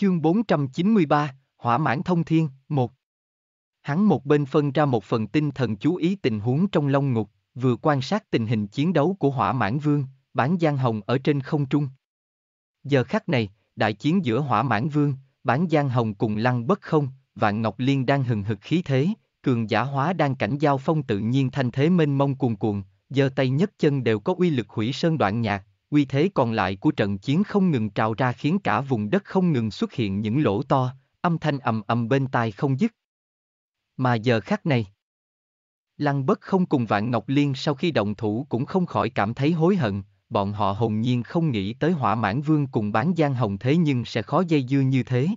Chương 493, Hỏa mãn thông thiên, 1. Hắn một bên phân ra một phần tinh thần chú ý tình huống trong long ngục, vừa quan sát tình hình chiến đấu của hỏa mãn vương, bán giang hồng ở trên không trung. Giờ khắc này, đại chiến giữa hỏa mãn vương, bán giang hồng cùng lăng bất không, vạn ngọc liên đang hừng hực khí thế, cường giả hóa đang cảnh giao phong tự nhiên thanh thế mênh mông cuồn cuộn, giơ tay nhất chân đều có uy lực hủy sơn đoạn nhạc, uy thế còn lại của trận chiến không ngừng trào ra khiến cả vùng đất không ngừng xuất hiện những lỗ to, âm thanh ầm ầm bên tai không dứt. Mà giờ khắc này, Lăng bất không cùng Vạn Ngọc Liên sau khi động thủ cũng không khỏi cảm thấy hối hận, bọn họ hồn nhiên không nghĩ tới hỏa mãn vương cùng bán giang hồng thế nhưng sẽ khó dây dưa như thế.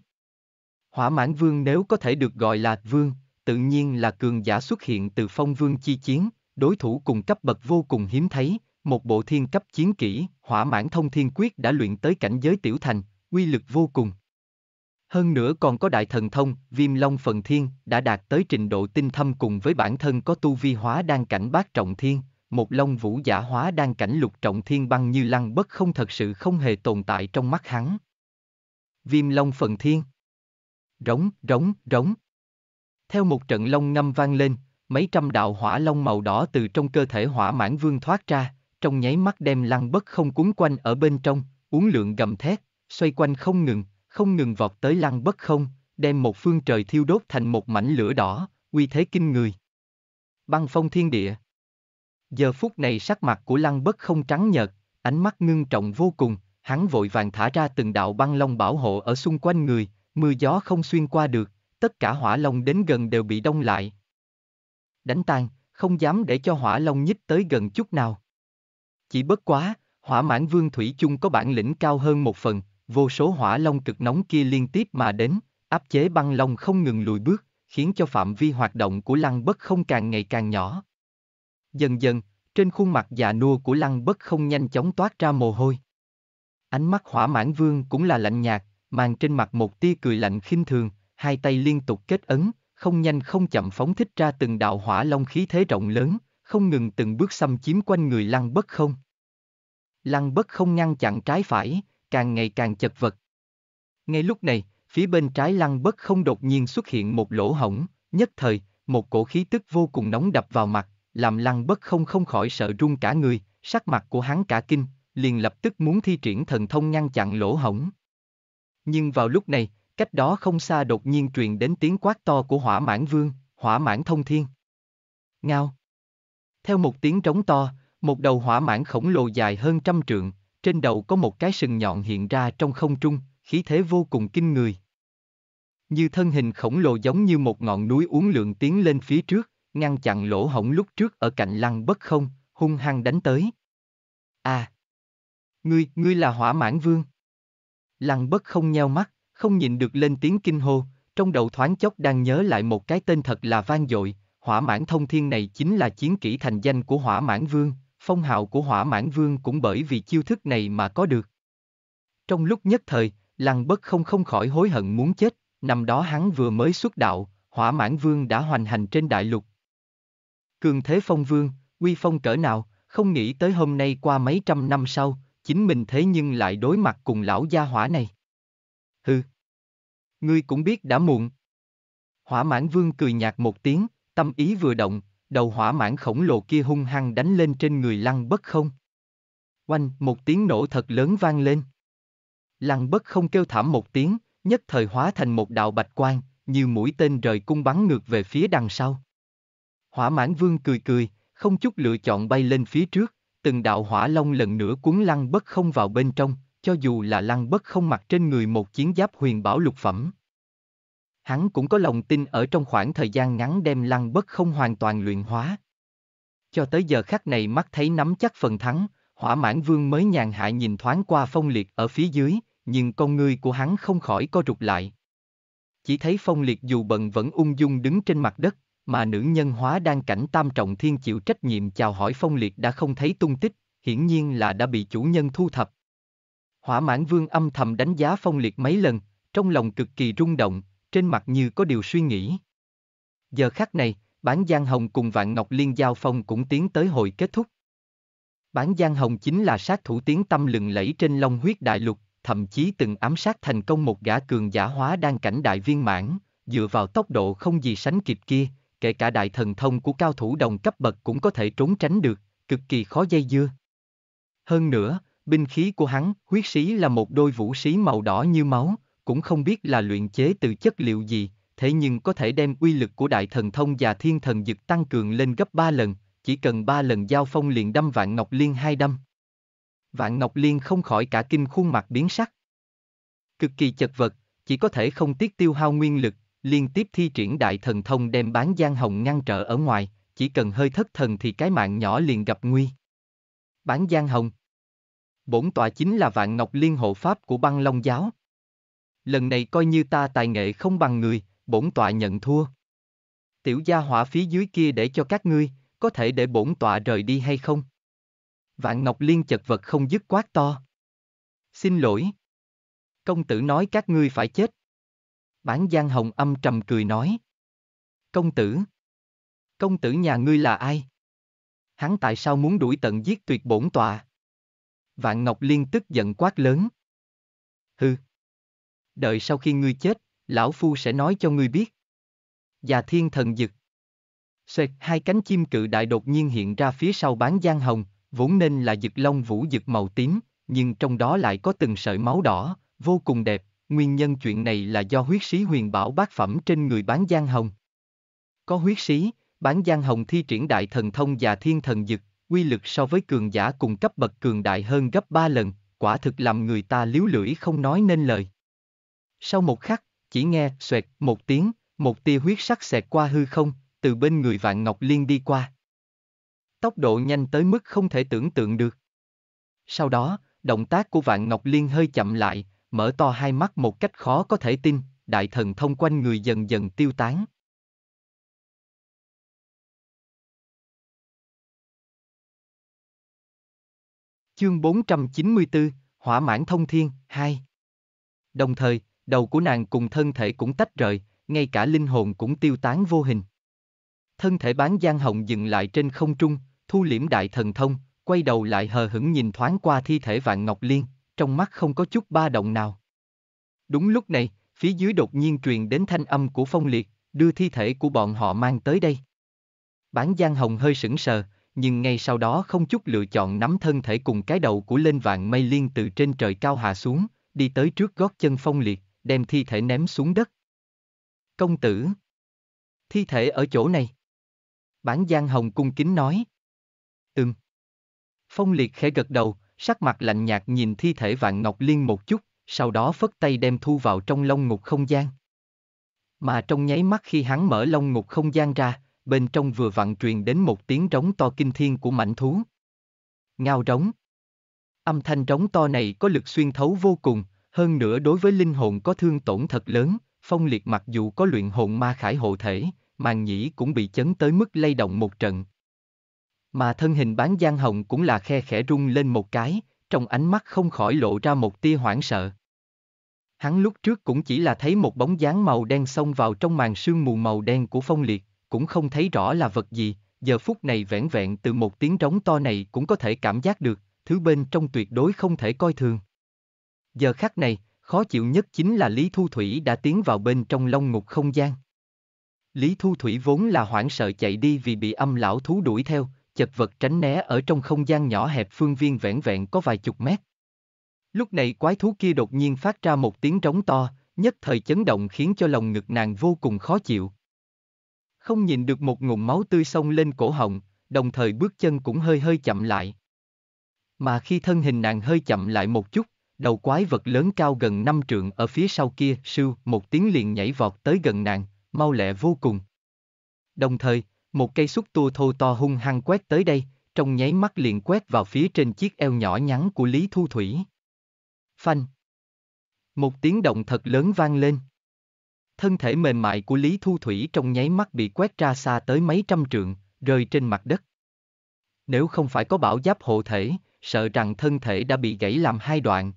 Hỏa mãn vương nếu có thể được gọi là vương, tự nhiên là cường giả xuất hiện từ phong vương chi chiến, đối thủ cùng cấp bậc vô cùng hiếm thấy, một bộ thiên cấp chiến kỹ, hỏa mãn thông thiên quyết đã luyện tới cảnh giới tiểu thành, uy lực vô cùng. Hơn nữa còn có đại thần thông, viêm long phần thiên, đã đạt tới trình độ tinh thâm cùng với bản thân có tu vi hóa đang cảnh bát trọng thiên, một long vũ giả hóa đang cảnh lục trọng thiên băng như lăng bất không thật sự không hề tồn tại trong mắt hắn. Viêm long phần thiên. Rống, rống, rống. Theo một trận long ngâm vang lên, mấy trăm đạo hỏa long màu đỏ từ trong cơ thể hỏa mãn vương thoát ra, trong nháy mắt đem lăng bất không cuốn quanh ở bên trong, uống lượng gầm thét, xoay quanh không ngừng, không ngừng vọt tới lăng bất không, đem một phương trời thiêu đốt thành một mảnh lửa đỏ, uy thế kinh người. Băng phong thiên địa. Giờ phút này sắc mặt của lăng bất không trắng nhợt, ánh mắt ngưng trọng vô cùng, hắn vội vàng thả ra từng đạo băng long bảo hộ ở xung quanh người, mưa gió không xuyên qua được, tất cả hỏa long đến gần đều bị đông lại. Đánh tan, không dám để cho hỏa long nhích tới gần chút nào. Chỉ bất quá, hỏa mãn vương thủy chung có bản lĩnh cao hơn một phần, vô số hỏa long cực nóng kia liên tiếp mà đến, áp chế băng long không ngừng lùi bước, khiến cho phạm vi hoạt động của lăng bất không càng ngày càng nhỏ. Dần dần, trên khuôn mặt già nua của lăng bất không nhanh chóng toát ra mồ hôi. Ánh mắt hỏa mãn vương cũng là lạnh nhạt, mang trên mặt một tia cười lạnh khinh thường, hai tay liên tục kết ấn, không nhanh không chậm phóng thích ra từng đạo hỏa long khí thế rộng lớn, không ngừng từng bước xâm chiếm quanh người lăng bất không. Lăng bất không ngăn chặn trái phải, càng ngày càng chật vật. Ngay lúc này, phía bên trái lăng bất không đột nhiên xuất hiện một lỗ hổng, nhất thời, một cổ khí tức vô cùng nóng đập vào mặt, làm lăng bất không không khỏi sợ run cả người, sắc mặt của hắn cả kinh, liền lập tức muốn thi triển thần thông ngăn chặn lỗ hổng. Nhưng vào lúc này, cách đó không xa đột nhiên truyền đến tiếng quát to của hỏa mãn vương, hỏa mãn thông thiên. Ngao. Theo một tiếng trống to, một đầu hỏa mãn khổng lồ dài hơn trăm trượng, trên đầu có một cái sừng nhọn hiện ra trong không trung, khí thế vô cùng kinh người. Như thân hình khổng lồ giống như một ngọn núi uốn lượn tiến lên phía trước, ngăn chặn lỗ hổng lúc trước ở cạnh lăng bất không, hung hăng đánh tới. À! Ngươi, ngươi là hỏa mãn vương. Lăng bất không nheo mắt, không nhìn được lên tiếng kinh hô, trong đầu thoáng chốc đang nhớ lại một cái tên thật là vang dội, hỏa mãn thông thiên này chính là chiến kỹ thành danh của hỏa mãn vương, phong hào của hỏa mãn vương cũng bởi vì chiêu thức này mà có được. Trong lúc nhất thời, lăng bất không không khỏi hối hận muốn chết, năm đó hắn vừa mới xuất đạo, hỏa mãn vương đã hoành hành trên đại lục. Cường thế phong vương, uy phong cỡ nào, không nghĩ tới hôm nay qua mấy trăm năm sau, chính mình thế nhưng lại đối mặt cùng lão gia hỏa này. Hừ. Ngươi cũng biết đã muộn. Hỏa mãn vương cười nhạt một tiếng, tâm ý vừa động, đầu hỏa mãn khổng lồ kia hung hăng đánh lên trên người lăng bất không. Oanh, một tiếng nổ thật lớn vang lên. Lăng bất không kêu thảm một tiếng, nhất thời hóa thành một đạo bạch quang, như mũi tên rời cung bắn ngược về phía đằng sau. Hỏa mãn vương cười cười, không chút lựa chọn bay lên phía trước, từng đạo hỏa long lần nữa cuốn lăng bất không vào bên trong, cho dù là lăng bất không mặc trên người một chiến giáp huyền bảo lục phẩm. Hắn cũng có lòng tin ở trong khoảng thời gian ngắn đem lăng bất không hoàn toàn luyện hóa. Cho tới giờ khắc này mắt thấy nắm chắc phần thắng, hỏa mãn vương mới nhàn hạ nhìn thoáng qua phong liệt ở phía dưới, nhưng con ngươi của hắn không khỏi co rụt lại. Chỉ thấy phong liệt dù bận vẫn ung dung đứng trên mặt đất, mà nữ nhân hóa đang cảnh tam trọng thiên chịu trách nhiệm chào hỏi phong liệt đã không thấy tung tích, hiển nhiên là đã bị chủ nhân thu thập. Hỏa mãn vương âm thầm đánh giá phong liệt mấy lần, trong lòng cực kỳ rung động, trên mặt như có điều suy nghĩ. Giờ khắc này, bán Giang Hồng cùng Vạn Ngọc Liên giao phong cũng tiến tới hồi kết thúc. Bán Giang Hồng chính là sát thủ tiến tâm lừng lẫy trên Long huyết đại lục, thậm chí từng ám sát thành công một gã cường giả hóa đang cảnh đại viên mãn, dựa vào tốc độ không gì sánh kịp kia, kể cả đại thần thông của cao thủ đồng cấp bậc cũng có thể trốn tránh được, cực kỳ khó dây dưa. Hơn nữa, binh khí của hắn, huyết sĩ là một đôi vũ sĩ màu đỏ như máu, cũng không biết là luyện chế từ chất liệu gì, thế nhưng có thể đem uy lực của đại thần thông và thiên thần dực tăng cường lên gấp ba lần, chỉ cần ba lần giao phong liền đâm Vạn Ngọc Liên hai đâm. Vạn Ngọc Liên không khỏi cả kinh khuôn mặt biến sắc. Cực kỳ chật vật, chỉ có thể không tiếc tiêu hao nguyên lực, liên tiếp thi triển đại thần thông đem bán Giang Hồng ngăn trở ở ngoài, chỉ cần hơi thất thần thì cái mạng nhỏ liền gặp nguy. Bán Giang Hồng Bổn tọa chính là Vạn Ngọc Liên hộ pháp của băng Long Giáo. Lần này coi như ta tài nghệ không bằng người, bổn tọa nhận thua. Tiểu gia hỏa phía dưới kia để cho các ngươi, có thể để bổn tọa rời đi hay không? Vạn Ngọc Liên chật vật không dứt quát to. Xin lỗi. Công tử nói các ngươi phải chết. Bán Giang Hồng âm trầm cười nói. Công tử. Công tử nhà ngươi là ai? Hắn tại sao muốn đuổi tận giết tuyệt bổn tọa? Vạn Ngọc Liên tức giận quát lớn. Hừ. Đợi sau khi ngươi chết, lão phu sẽ nói cho ngươi biết. Già thiên thần dực. Xoẹt hai cánh chim cự đại đột nhiên hiện ra phía sau bán giang hồng, vốn nên là dực long vũ dực màu tím, nhưng trong đó lại có từng sợi máu đỏ, vô cùng đẹp, nguyên nhân chuyện này là do huyết sĩ huyền bảo bát phẩm trên người bán giang hồng. Có huyết sĩ, bán giang hồng thi triển đại thần thông và thiên thần dực, quy lực so với cường giả cùng cấp bậc cường đại hơn gấp ba lần, quả thực làm người ta liếu lưỡi không nói nên lời. Sau một khắc, chỉ nghe xoẹt một tiếng, một tia huyết sắc xẹt qua hư không, từ bên người Vạn Ngọc Liên đi qua. Tốc độ nhanh tới mức không thể tưởng tượng được. Sau đó, động tác của Vạn Ngọc Liên hơi chậm lại, mở to hai mắt một cách khó có thể tin, đại thần thông quanh người dần dần tiêu tán. Chương 494, Hỏa mãn thông thiên, 2 Đồng thời, đầu của nàng cùng thân thể cũng tách rời, ngay cả linh hồn cũng tiêu tán vô hình. Thân thể bán giang hồng dừng lại trên không trung, thu liễm đại thần thông, quay đầu lại hờ hững nhìn thoáng qua thi thể vạn ngọc liên, trong mắt không có chút ba động nào. Đúng lúc này, phía dưới đột nhiên truyền đến thanh âm của phong liệt, đưa thi thể của bọn họ mang tới đây. Bán Giang Hồng hơi sững sờ, nhưng ngay sau đó không chút lựa chọn nắm thân thể cùng cái đầu của lên vạn mây liên từ trên trời cao hạ xuống, đi tới trước gót chân phong liệt, đem thi thể ném xuống đất. Công tử! Thi thể ở chỗ này. Bản Giang Hồng cung kính nói. Ừm. Phong liệt khẽ gật đầu, sắc mặt lạnh nhạt nhìn thi thể vạn ngọc liên một chút, sau đó phất tay đem thu vào trong lông ngục không gian. Mà trong nháy mắt khi hắn mở lông ngục không gian ra, bên trong vừa vặn truyền đến một tiếng rống to kinh thiên của mảnh thú. Ngao rống. Âm thanh rống to này có lực xuyên thấu vô cùng, hơn nữa đối với linh hồn có thương tổn thật lớn, phong liệt mặc dù có luyện hồn ma khải hộ thể, màn nhĩ cũng bị chấn tới mức lay động một trận. Mà thân hình bán giang hồng cũng là khe khẽ rung lên một cái, trong ánh mắt không khỏi lộ ra một tia hoảng sợ. Hắn lúc trước cũng chỉ là thấy một bóng dáng màu đen xông vào trong màn sương mù màu đen của phong liệt, cũng không thấy rõ là vật gì, giờ phút này vẻn vẹn từ một tiếng trống to này cũng có thể cảm giác được, thứ bên trong tuyệt đối không thể coi thường. Giờ khắc này, khó chịu nhất chính là Lý Thu Thủy đã tiến vào bên trong long ngục không gian. Lý Thu Thủy vốn là hoảng sợ chạy đi vì bị âm lão thú đuổi theo, chật vật tránh né ở trong không gian nhỏ hẹp phương viên vẹn vẹn có vài chục mét. Lúc này quái thú kia đột nhiên phát ra một tiếng trống to, nhất thời chấn động khiến cho lòng ngực nàng vô cùng khó chịu. Không nhìn được một ngụm máu tươi xông lên cổ họng, đồng thời bước chân cũng hơi hơi chậm lại. Mà khi thân hình nàng hơi chậm lại một chút, đầu quái vật lớn cao gần năm trượng ở phía sau kia sưu một tiếng liền nhảy vọt tới gần nàng, mau lẹ vô cùng. Đồng thời, một cây xúc tua thô to hung hăng quét tới đây, trong nháy mắt liền quét vào phía trên chiếc eo nhỏ nhắn của Lý Thu Thủy. Phanh. Một tiếng động thật lớn vang lên. Thân thể mềm mại của Lý Thu Thủy trong nháy mắt bị quét ra xa tới mấy trăm trượng, rơi trên mặt đất. Nếu không phải có bảo giáp hộ thể, sợ rằng thân thể đã bị gãy làm hai đoạn.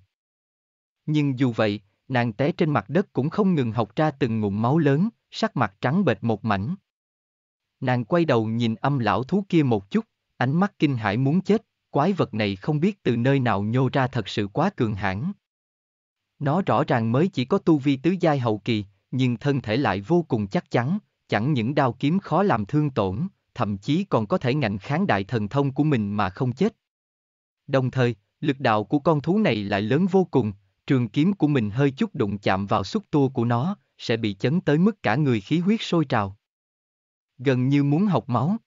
Nhưng dù vậy, nàng té trên mặt đất cũng không ngừng học ra từng ngụm máu lớn, sắc mặt trắng bệch một mảnh. Nàng quay đầu nhìn âm lão thú kia một chút, ánh mắt kinh hãi muốn chết, quái vật này không biết từ nơi nào nhô ra thật sự quá cường hãn. Nó rõ ràng mới chỉ có tu vi tứ giai hậu kỳ, nhưng thân thể lại vô cùng chắc chắn, chẳng những đao kiếm khó làm thương tổn, thậm chí còn có thể ngạnh kháng đại thần thông của mình mà không chết. Đồng thời, lực đạo của con thú này lại lớn vô cùng, trường kiếm của mình hơi chút đụng chạm vào xúc tua của nó, sẽ bị chấn tới mức cả người khí huyết sôi trào. Gần như muốn học máu.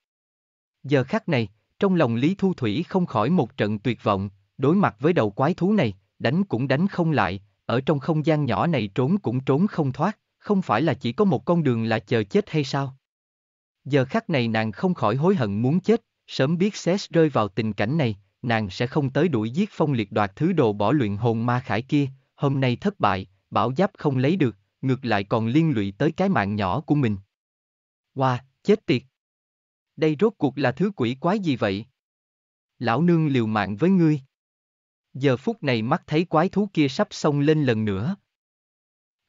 Giờ khắc này, trong lòng Lý Thu Thủy không khỏi một trận tuyệt vọng, đối mặt với đầu quái thú này, đánh cũng đánh không lại, ở trong không gian nhỏ này trốn cũng trốn không thoát, không phải là chỉ có một con đường là chờ chết hay sao? Giờ khắc này nàng không khỏi hối hận muốn chết, sớm biết Sés rơi vào tình cảnh này, nàng sẽ không tới đuổi giết phong liệt đoạt thứ đồ bỏ luyện hồn ma khải kia, hôm nay thất bại, bảo giáp không lấy được, ngược lại còn liên lụy tới cái mạng nhỏ của mình. Wow, chết tiệt! Đây rốt cuộc là thứ quỷ quái gì vậy? Lão nương liều mạng với ngươi. Giờ phút này mắt thấy quái thú kia sắp xông lên lần nữa.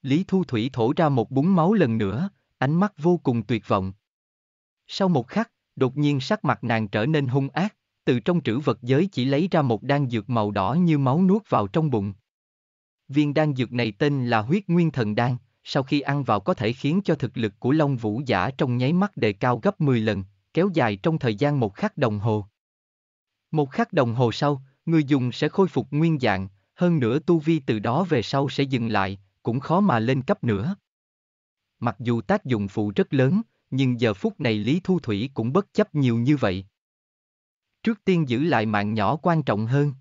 Lý Thu Thủy thổ ra một búng máu lần nữa, ánh mắt vô cùng tuyệt vọng. Sau một khắc, đột nhiên sắc mặt nàng trở nên hung ác, từ trong trữ vật giới chỉ lấy ra một đan dược màu đỏ như máu nuốt vào trong bụng. Viên đan dược này tên là huyết nguyên thần đan, sau khi ăn vào có thể khiến cho thực lực của Long Vũ giả trong nháy mắt đề cao gấp 10 lần, kéo dài trong thời gian một khắc đồng hồ. Một khắc đồng hồ sau, người dùng sẽ khôi phục nguyên dạng, hơn nữa tu vi từ đó về sau sẽ dừng lại, cũng khó mà lên cấp nữa. Mặc dù tác dụng phụ rất lớn, nhưng giờ phút này Lý Thu Thủy cũng bất chấp nhiều như vậy. Trước tiên giữ lại mạng nhỏ quan trọng hơn.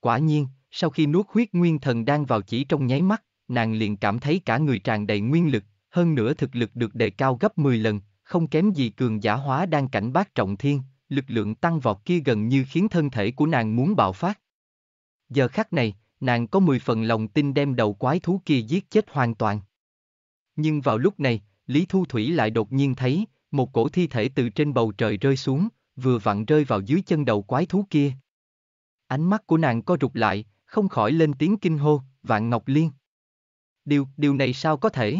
Quả nhiên, sau khi nuốt huyết nguyên thần đang vào chỉ trong nháy mắt, nàng liền cảm thấy cả người tràn đầy nguyên lực, hơn nữa thực lực được đề cao gấp 10 lần, không kém gì cường giả hóa đang cảnh bát trọng thiên, lực lượng tăng vọt kia gần như khiến thân thể của nàng muốn bạo phát. Giờ khắc này, nàng có 10 phần lòng tin đem đầu quái thú kia giết chết hoàn toàn. Nhưng vào lúc này, Lý Thu Thủy lại đột nhiên thấy, một cổ thi thể từ trên bầu trời rơi xuống, vừa vặn rơi vào dưới chân đầu quái thú kia. Ánh mắt của nàng co rụt lại, không khỏi lên tiếng kinh hô, Vạn Ngọc Liên. Điều, điều này sao có thể?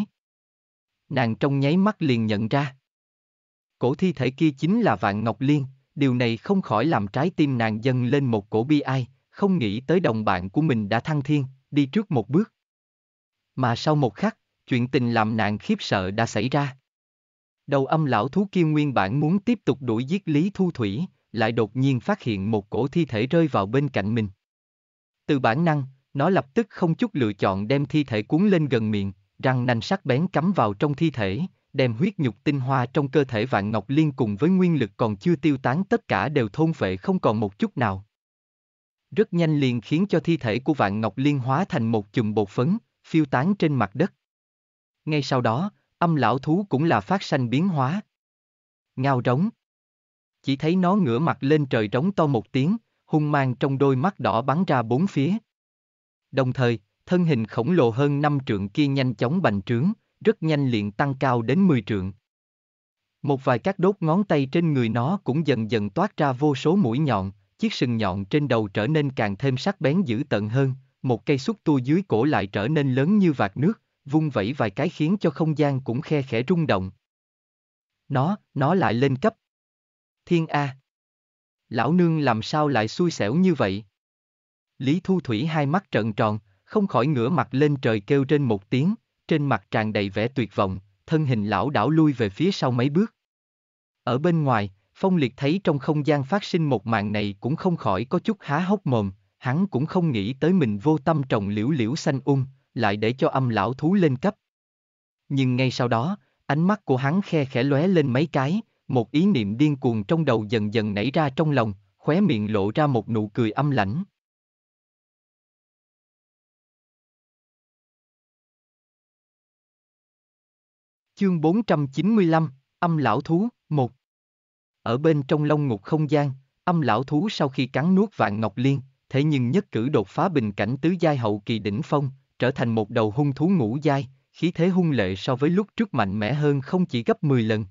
Nàng trong nháy mắt liền nhận ra. Cổ thi thể kia chính là Vạn Ngọc Liên, điều này không khỏi làm trái tim nàng dâng lên một cổ bi ai, không nghĩ tới đồng bạn của mình đã thăng thiên, đi trước một bước. Mà sau một khắc, chuyện tình làm nàng khiếp sợ đã xảy ra. Đầu âm lão thú kia nguyên bản muốn tiếp tục đuổi giết Lý Thu Thủy, lại đột nhiên phát hiện một cổ thi thể rơi vào bên cạnh mình. Từ bản năng, nó lập tức không chút lựa chọn đem thi thể cuốn lên gần miệng, răng nanh sắc bén cắm vào trong thi thể, đem huyết nhục tinh hoa trong cơ thể vạn ngọc liên cùng với nguyên lực còn chưa tiêu tán tất cả đều thôn vệ không còn một chút nào. Rất nhanh liền khiến cho thi thể của vạn ngọc liên hóa thành một chùm bột phấn, phiêu tán trên mặt đất. Ngay sau đó, âm lão thú cũng là phát sanh biến hóa. Ngao rống. Chỉ thấy nó ngửa mặt lên trời rống to một tiếng, hung mang trong đôi mắt đỏ bắn ra bốn phía. Đồng thời, thân hình khổng lồ hơn năm trượng kia nhanh chóng bành trướng, rất nhanh liền tăng cao đến 10 trượng. Một vài các đốt ngón tay trên người nó cũng dần dần toát ra vô số mũi nhọn, chiếc sừng nhọn trên đầu trở nên càng thêm sắc bén dữ tận hơn, một cây xúc tua dưới cổ lại trở nên lớn như vạt nước, vung vẩy vài cái khiến cho không gian cũng khe khẽ rung động. Nó, nó lại lên cấp. Thiên A. Lão nương làm sao lại xui xẻo như vậy? Lý Thu Thủy hai mắt trợn tròn, không khỏi ngửa mặt lên trời kêu trên một tiếng, trên mặt tràn đầy vẻ tuyệt vọng, thân hình lão đảo lui về phía sau mấy bước. Ở bên ngoài, Phong Liệt thấy trong không gian phát sinh một màn này cũng không khỏi có chút há hốc mồm, hắn cũng không nghĩ tới mình vô tâm trồng liễu liễu xanh ung, lại để cho âm lão thú lên cấp. Nhưng ngay sau đó, ánh mắt của hắn khe khẽ lóe lên mấy cái, một ý niệm điên cuồng trong đầu dần dần nảy ra trong lòng, khóe miệng lộ ra một nụ cười âm lãnh. Chương 495, âm lão thú, 1 Ở bên trong lông ngục không gian, âm lão thú sau khi cắn nuốt vạn ngọc liên, thế nhưng nhất cử đột phá bình cảnh tứ giai hậu kỳ đỉnh phong, trở thành một đầu hung thú ngũ dai, khí thế hung lệ so với lúc trước mạnh mẽ hơn không chỉ gấp 10 lần.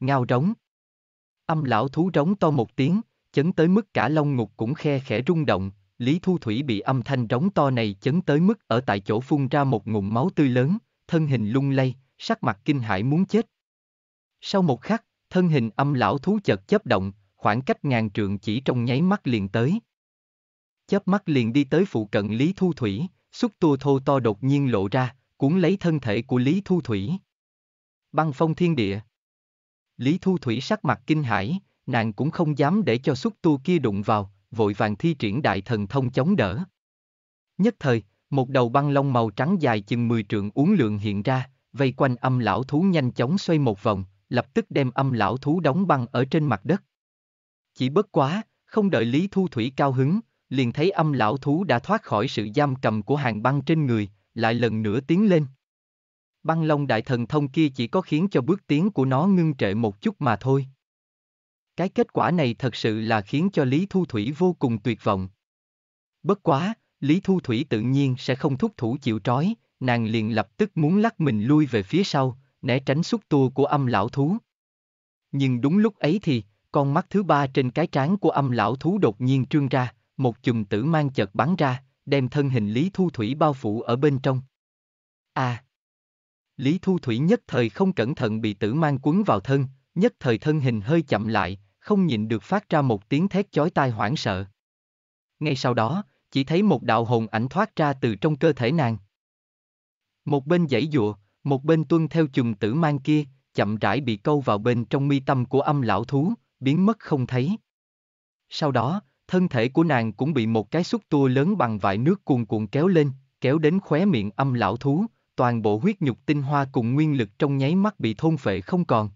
Ngao rống. Âm lão thú rống to một tiếng, chấn tới mức cả long ngục cũng khe khẽ rung động, Lý Thu Thủy bị âm thanh rống to này chấn tới mức ở tại chỗ phun ra một ngụm máu tươi lớn, thân hình lung lay, sắc mặt kinh hãi muốn chết. Sau một khắc, thân hình âm lão thú chợt chớp động, khoảng cách ngàn trượng chỉ trong nháy mắt liền tới. Chớp mắt liền đi tới phụ cận Lý Thu Thủy, xúc tua thô to đột nhiên lộ ra, cuốn lấy thân thể của Lý Thu Thủy. Băng phong thiên địa. Lý Thu Thủy sắc mặt kinh hãi, nàng cũng không dám để cho xúc tu kia đụng vào, vội vàng thi triển đại thần thông chống đỡ. Nhất thời, một đầu băng long màu trắng dài chừng 10 trượng uốn lượn hiện ra, vây quanh âm lão thú nhanh chóng xoay một vòng, lập tức đem âm lão thú đóng băng ở trên mặt đất. Chỉ bất quá, không đợi Lý Thu Thủy cao hứng, liền thấy âm lão thú đã thoát khỏi sự giam cầm của hàng băng trên người, lại lần nữa tiến lên. Băng long đại thần thông kia chỉ có khiến cho bước tiến của nó ngưng trệ một chút mà thôi. Cái kết quả này thật sự là khiến cho Lý Thu Thủy vô cùng tuyệt vọng. Bất quá, Lý Thu Thủy tự nhiên sẽ không thúc thủ chịu trói, nàng liền lập tức muốn lắc mình lui về phía sau, né tránh xúc tua của âm lão thú. Nhưng đúng lúc ấy thì, con mắt thứ ba trên cái trán của âm lão thú đột nhiên trương ra, một chùm tử mang chợt bắn ra, đem thân hình Lý Thu Thủy bao phủ ở bên trong. À! Lý Thu Thủy nhất thời không cẩn thận bị tử mang quấn vào thân, nhất thời thân hình hơi chậm lại, không nhịn được phát ra một tiếng thét chói tai hoảng sợ. Ngay sau đó, chỉ thấy một đạo hồn ảnh thoát ra từ trong cơ thể nàng. Một bên dãy dụa, một bên tuân theo chùm tử mang kia, chậm rãi bị câu vào bên trong mi tâm của âm lão thú, biến mất không thấy. Sau đó, thân thể của nàng cũng bị một cái xúc tua lớn bằng vại nước cuồn cuộn kéo lên, kéo đến khóe miệng âm lão thú, toàn bộ huyết nhục tinh hoa cùng nguyên lực trong nháy mắt bị thôn phệ không còn.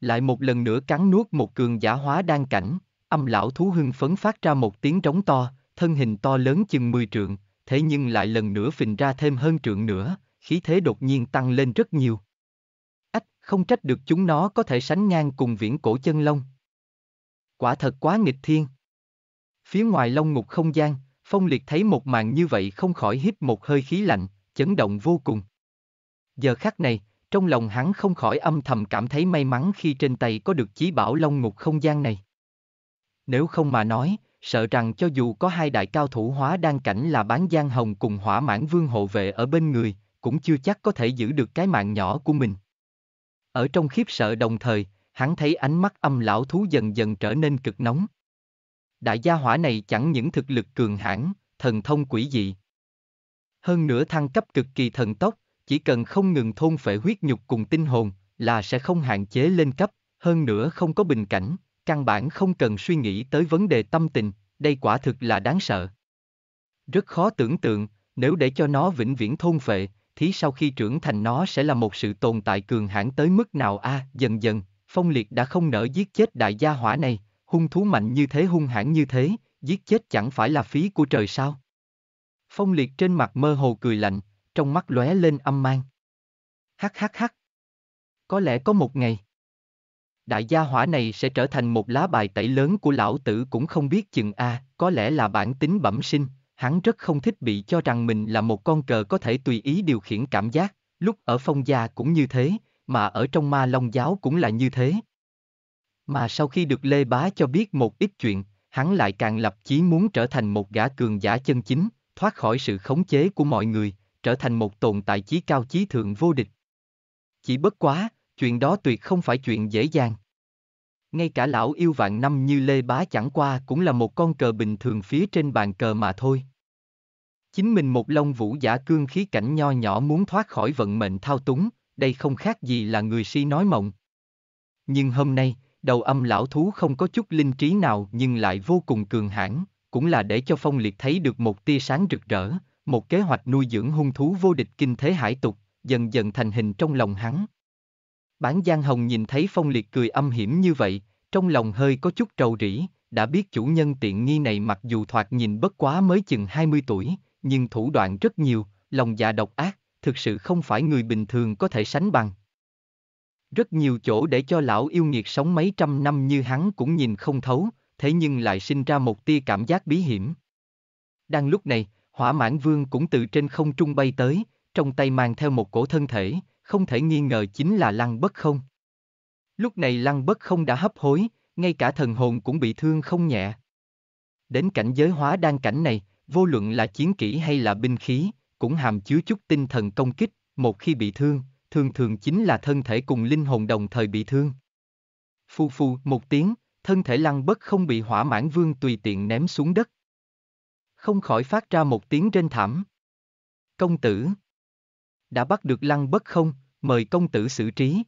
Lại một lần nữa cắn nuốt một cường giả hóa đan cảnh, âm lão thú hưng phấn phát ra một tiếng trống to, thân hình to lớn chừng 10 trượng, thế nhưng lại lần nữa phình ra thêm hơn trượng nữa, khí thế đột nhiên tăng lên rất nhiều. Ách, không trách được chúng nó có thể sánh ngang cùng viễn cổ chân long. Quả thật quá nghịch thiên. Phía ngoài long ngục không gian, Phong Liệt thấy một màn như vậy không khỏi hít một hơi khí lạnh, chấn động vô cùng. Giờ khắc này, trong lòng hắn không khỏi âm thầm cảm thấy may mắn khi trên tay có được chí bảo long ngục không gian này. Nếu không mà nói, sợ rằng cho dù có hai đại cao thủ hóa đan cảnh là bán giang hồng cùng hỏa mãn vương hộ vệ ở bên người, cũng chưa chắc có thể giữ được cái mạng nhỏ của mình. Ở trong khiếp sợ đồng thời, hắn thấy ánh mắt âm lão thú dần dần trở nên cực nóng. Đại gia hỏa này chẳng những thực lực cường hãn, thần thông quỷ dị. Hơn nữa thăng cấp cực kỳ thần tốc, chỉ cần không ngừng thôn phệ huyết nhục cùng tinh hồn, là sẽ không hạn chế lên cấp, hơn nữa không có bình cảnh, căn bản không cần suy nghĩ tới vấn đề tâm tình, đây quả thực là đáng sợ. Rất khó tưởng tượng, nếu để cho nó vĩnh viễn thôn phệ, thì sau khi trưởng thành nó sẽ là một sự tồn tại cường hãn tới mức nào a dần dần, phong liệt đã không nỡ giết chết đại gia hỏa này, hung thú mạnh như thế hung hãn như thế, giết chết chẳng phải là phí của trời sao. Phong liệt trên mặt mơ hồ cười lạnh, trong mắt lóe lên âm mang. Hắc hắc hắc. Có lẽ có một ngày. Đại gia hỏa này sẽ trở thành một lá bài tẩy lớn của lão tử cũng không biết chừng a, có lẽ là bản tính bẩm sinh, hắn rất không thích bị cho rằng mình là một con cờ có thể tùy ý điều khiển cảm giác, lúc ở phong gia cũng như thế, mà ở trong ma long giáo cũng là như thế. Mà sau khi được Lê Bá cho biết một ít chuyện, hắn lại càng lập chí muốn trở thành một gã cường giả chân chính, thoát khỏi sự khống chế của mọi người, trở thành một tồn tại chí cao chí thượng vô địch. Chỉ bất quá, chuyện đó tuyệt không phải chuyện dễ dàng. Ngay cả lão yêu vạn năm như Lê Bá chẳng qua cũng là một con cờ bình thường phía trên bàn cờ mà thôi. Chính mình một lông vũ giả cương khí cảnh nho nhỏ muốn thoát khỏi vận mệnh thao túng, đây không khác gì là người si nói mộng. Nhưng hôm nay, đầu âm lão thú không có chút linh trí nào nhưng lại vô cùng cường hãn, cũng là để cho phong liệt thấy được một tia sáng rực rỡ, một kế hoạch nuôi dưỡng hung thú vô địch kinh thế hải tục, dần dần thành hình trong lòng hắn. Bán Giang Hồng nhìn thấy phong liệt cười âm hiểm như vậy, trong lòng hơi có chút trầu rĩ, đã biết chủ nhân tiện nghi này mặc dù thoạt nhìn bất quá mới chừng 20 tuổi, nhưng thủ đoạn rất nhiều, lòng dạ độc ác, thực sự không phải người bình thường có thể sánh bằng. Rất nhiều chỗ để cho lão yêu nghiệt sống mấy trăm năm như hắn cũng nhìn không thấu, thế nhưng lại sinh ra một tia cảm giác bí hiểm. Đang lúc này, hỏa mãn vương cũng từ trên không trung bay tới, trong tay mang theo một cổ thân thể, không thể nghi ngờ chính là lăng bất không. Lúc này lăng bất không đã hấp hối, ngay cả thần hồn cũng bị thương không nhẹ. Đến cảnh giới hóa đang cảnh này, vô luận là chiến kỹ hay là binh khí, cũng hàm chứa chút tinh thần công kích, một khi bị thương, thường thường chính là thân thể cùng linh hồn đồng thời bị thương. Phu phu một tiếng, thân thể lăng bất không bị hỏa mãn vương tùy tiện ném xuống đất. Không khỏi phát ra một tiếng trên thảm. Công tử. Đã bắt được lăng bất không, mời công tử xử trí.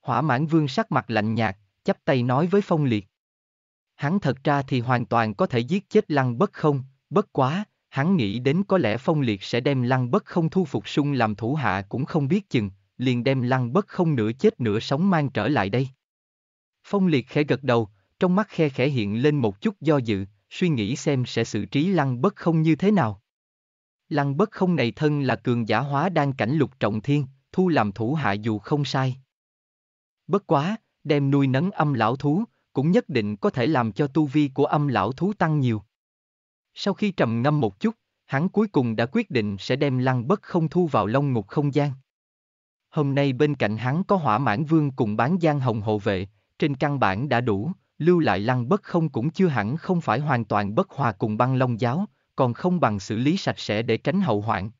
Hỏa mãn vương sắc mặt lạnh nhạt, chắp tay nói với phong liệt. Hắn thật ra thì hoàn toàn có thể giết chết lăng bất không, bất quá, hắn nghĩ đến có lẽ phong liệt sẽ đem lăng bất không thu phục sung làm thủ hạ cũng không biết chừng, liền đem lăng bất không nửa chết nửa sống mang trở lại đây. Phong liệt khẽ gật đầu, trong mắt khe khẽ hiện lên một chút do dự, suy nghĩ xem sẽ xử trí lăng bất không như thế nào. Lăng bất không này thân là cường giả hóa đang cảnh lục trọng thiên, thu làm thủ hạ dù không sai. Bất quá, đem nuôi nấng âm lão thú, cũng nhất định có thể làm cho tu vi của âm lão thú tăng nhiều. Sau khi trầm ngâm một chút, hắn cuối cùng đã quyết định sẽ đem lăng bất không thu vào long ngục không gian. Hôm nay bên cạnh hắn có hỏa mãn vương cùng bán giang hồng hộ vệ, trên căn bản đã đủ, lưu lại lăng bất không cũng chưa hẳn không phải hoàn toàn bất hòa cùng băng long giáo, còn không bằng xử lý sạch sẽ để tránh hậu hoạn.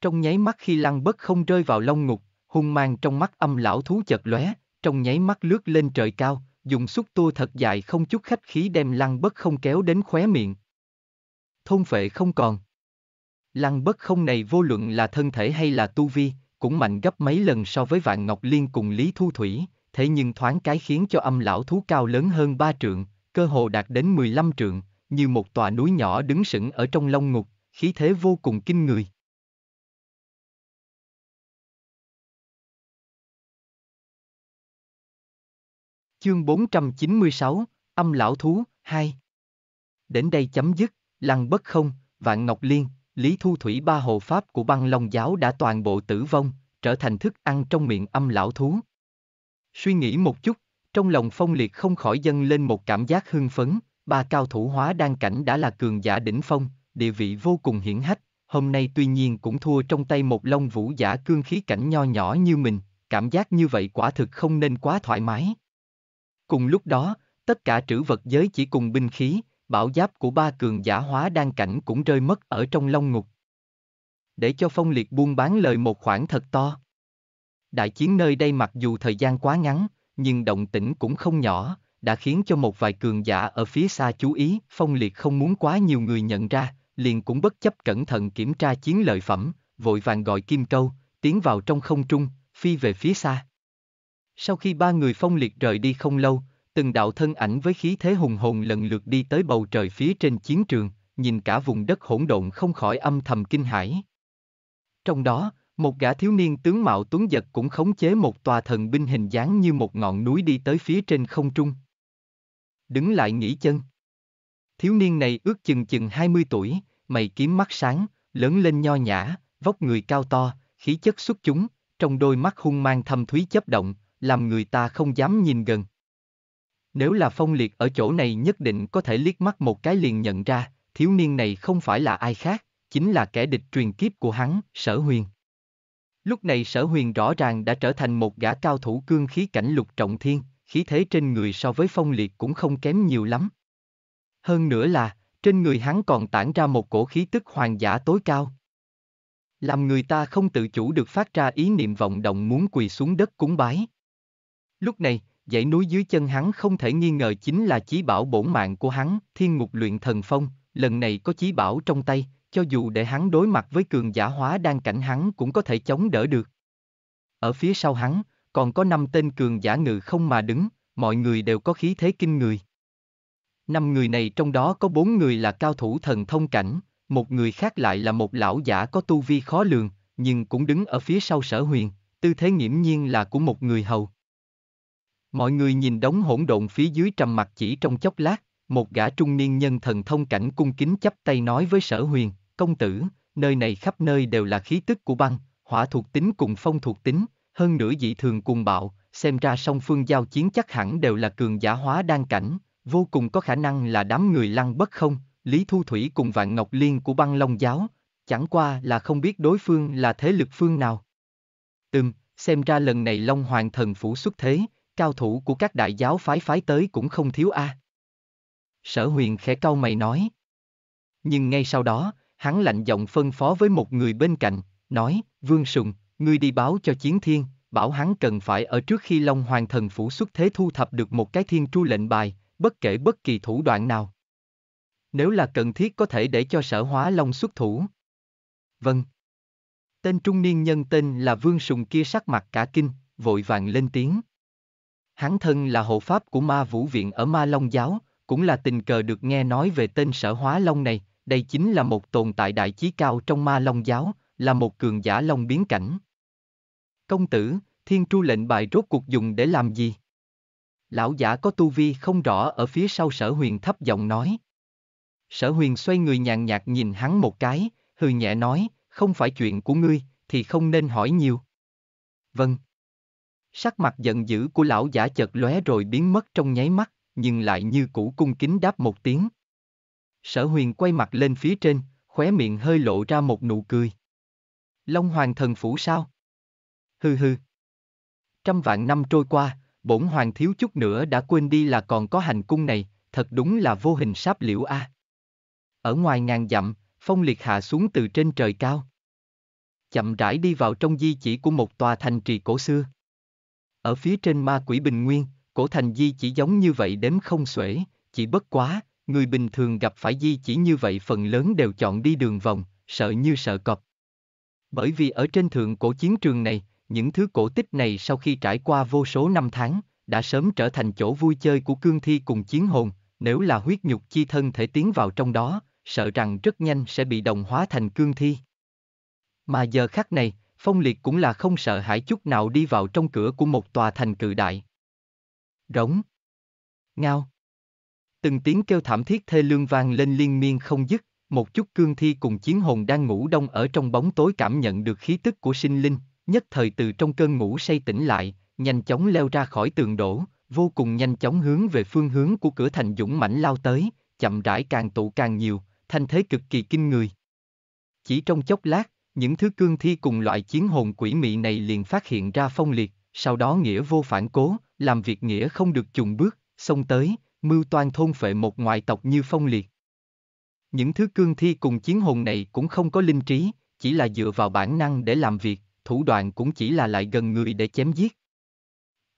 Trong nháy mắt khi lăng bất không rơi vào long ngục, hung mang trong mắt âm lão thú chật lóe, trong nháy mắt lướt lên trời cao, dùng xúc tua thật dài không chút khách khí đem lăng bất không kéo đến khóe miệng. Thôn phệ không còn. Lăng bất không này vô luận là thân thể hay là tu vi, cũng mạnh gấp mấy lần so với Vạn Ngọc Liên cùng Lý Thu Thủy, thế nhưng thoáng cái khiến cho âm lão thú cao lớn hơn ba trượng, cơ hồ đạt đến 15 trượng, như một tòa núi nhỏ đứng sững ở trong lông ngục, khí thế vô cùng kinh người. Chương 496, Âm Lão Thú, 2 Đến đây chấm dứt, Lăng Bất Không, Vạn Ngọc Liên, Lý Thu Thủy ba hộ pháp của băng long giáo đã toàn bộ tử vong, trở thành thức ăn trong miệng âm lão thú. Suy nghĩ một chút, trong lòng phong liệt không khỏi dâng lên một cảm giác hưng phấn, ba cao thủ hóa đan cảnh đã là cường giả đỉnh phong, địa vị vô cùng hiển hách, hôm nay tuy nhiên cũng thua trong tay một long vũ giả cương khí cảnh nho nhỏ như mình, cảm giác như vậy quả thực không nên quá thoải mái. Cùng lúc đó, tất cả trữ vật giới chỉ cùng binh khí, bảo giáp của ba cường giả hóa đan cảnh cũng rơi mất ở trong long ngục. Để cho phong liệt buôn bán lời một khoản thật to. Đại chiến nơi đây mặc dù thời gian quá ngắn, nhưng động tĩnh cũng không nhỏ, đã khiến cho một vài cường giả ở phía xa chú ý, phong liệt không muốn quá nhiều người nhận ra, liền cũng bất chấp cẩn thận kiểm tra chiến lợi phẩm, vội vàng gọi kim câu, tiến vào trong không trung, phi về phía xa. Sau khi ba người phong liệt rời đi không lâu, từng đạo thân ảnh với khí thế hùng hồn lần lượt đi tới bầu trời phía trên chiến trường, nhìn cả vùng đất hỗn độn không khỏi âm thầm kinh hãi. Trong đó, một gã thiếu niên tướng mạo tuấn giật cũng khống chế một tòa thần binh hình dáng như một ngọn núi đi tới phía trên không trung. Đứng lại nghỉ chân. Thiếu niên này ước chừng chừng 20 tuổi, mày kiếm mắt sáng, lớn lên nho nhã, vóc người cao to, khí chất xuất chúng, trong đôi mắt hung mang thâm thúy chấp động, làm người ta không dám nhìn gần. Nếu là phong liệt ở chỗ này nhất định có thể liếc mắt một cái liền nhận ra, thiếu niên này không phải là ai khác, chính là kẻ địch truyền kiếp của hắn, sở huyền. Lúc này sở huyền rõ ràng đã trở thành một gã cao thủ cương khí cảnh lục trọng thiên, khí thế trên người so với phong liệt cũng không kém nhiều lắm. Hơn nữa là, trên người hắn còn tản ra một cổ khí tức hoàng giả tối cao. Làm người ta không tự chủ được phát ra ý niệm vọng động muốn quỳ xuống đất cúng bái. Lúc này, dãy núi dưới chân hắn không thể nghi ngờ chính là chí bảo bổn mạng của hắn, thiên ngục luyện thần phong, lần này có chí bảo trong tay, cho dù để hắn đối mặt với cường giả hóa đang cảnh hắn cũng có thể chống đỡ được. Ở phía sau hắn, còn có năm tên cường giả ngự không mà đứng, mọi người đều có khí thế kinh người. Năm người này trong đó có bốn người là cao thủ thần thông cảnh, một người khác lại là một lão giả có tu vi khó lường, nhưng cũng đứng ở phía sau sở huyền, tư thế nghiễm nhiên là của một người hầu. Mọi người nhìn đống hỗn độn phía dưới trầm mặt chỉ trong chốc lát, một gã trung niên nhân thần thông cảnh cung kính chắp tay nói với sở huyền, công tử, nơi này khắp nơi đều là khí tức của băng, hỏa thuộc tính cùng phong thuộc tính, hơn nữa dị thường cùng bạo, xem ra song phương giao chiến chắc hẳn đều là cường giả hóa đan cảnh, vô cùng có khả năng là đám người lăng bất không, Lý Thu Thủy cùng Vạn Ngọc Liên của băng Long Giáo, chẳng qua là không biết đối phương là thế lực phương nào. Ừm, xem ra lần này Long Hoàng thần phủ xuất thế, cao thủ của các đại giáo phái phái tới cũng không thiếu a. Sở huyền khẽ cau mày nói. Nhưng ngay sau đó, hắn lạnh giọng phân phó với một người bên cạnh, nói, Vương Sùng, ngươi đi báo cho Chiến Thiên, bảo hắn cần phải ở trước khi Long Hoàng thần phủ xuất thế thu thập được một cái thiên tru lệnh bài, bất kể bất kỳ thủ đoạn nào. Nếu là cần thiết có thể để cho sở hóa Long xuất thủ. Vâng. Tên trung niên nhân tên là Vương Sùng kia sắc mặt cả kinh, vội vàng lên tiếng. Hắn thân là hộ pháp của ma vũ viện ở ma long giáo, cũng là tình cờ được nghe nói về tên sở hóa long này, đây chính là một tồn tại đại chí cao trong ma long giáo, là một cường giả long biến cảnh. Công tử, thiên tru lệnh bài rốt cuộc dùng để làm gì? Lão giả có tu vi không rõ ở phía sau sở huyền thấp giọng nói. Sở huyền xoay người nhàn nhạt nhìn hắn một cái, hừ nhẹ nói, không phải chuyện của ngươi, thì không nên hỏi nhiều. Vâng. Sắc mặt giận dữ của lão giả chợt lóe rồi biến mất trong nháy mắt, nhưng lại như cũ cung kính đáp một tiếng. Sở huyền quay mặt lên phía trên, khóe miệng hơi lộ ra một nụ cười. Long hoàng thần phủ sao? Hừ hừ. Trăm vạn năm trôi qua, bổn hoàng thiếu chút nữa đã quên đi là còn có hành cung này, thật đúng là vô hình sáp liễu a. Ở ngoài ngàn dặm, phong liệt hạ xuống từ trên trời cao. Chậm rãi đi vào trong di chỉ của một tòa thành trì cổ xưa. Ở phía trên ma quỷ bình nguyên, cổ thành di chỉ giống như vậy đếm không xuể, chỉ bất quá, người bình thường gặp phải di chỉ như vậy phần lớn đều chọn đi đường vòng, sợ như sợ cọp. Bởi vì ở trên thượng cổ chiến trường này, những thứ cổ tích này sau khi trải qua vô số năm tháng, đã sớm trở thành chỗ vui chơi của cương thi cùng chiến hồn, nếu là huyết nhục chi thân thể tiến vào trong đó, sợ rằng rất nhanh sẽ bị đồng hóa thành cương thi. Mà giờ khắc này, Phong Liệt cũng là không sợ hãi chút nào đi vào trong cửa của một tòa thành cự đại. Rống. Ngao. Từng tiếng kêu thảm thiết thê lương vang lên liên miên không dứt, một chút cương thi cùng chiến hồn đang ngủ đông ở trong bóng tối cảm nhận được khí tức của sinh linh, nhất thời từ trong cơn ngủ say tỉnh lại, nhanh chóng leo ra khỏi tường đổ, vô cùng nhanh chóng hướng về phương hướng của cửa thành dũng mãnh lao tới, chậm rãi càng tụ càng nhiều, thanh thế cực kỳ kinh người. Chỉ trong chốc lát, những thứ cương thi cùng loại chiến hồn quỷ mị này liền phát hiện ra phong liệt, sau đó nghĩa vô phản cố, làm việc nghĩa không được chùng bước, xông tới, mưu toan thôn phệ một ngoại tộc như phong liệt. Những thứ cương thi cùng chiến hồn này cũng không có linh trí, chỉ là dựa vào bản năng để làm việc, thủ đoạn cũng chỉ là lại gần người để chém giết.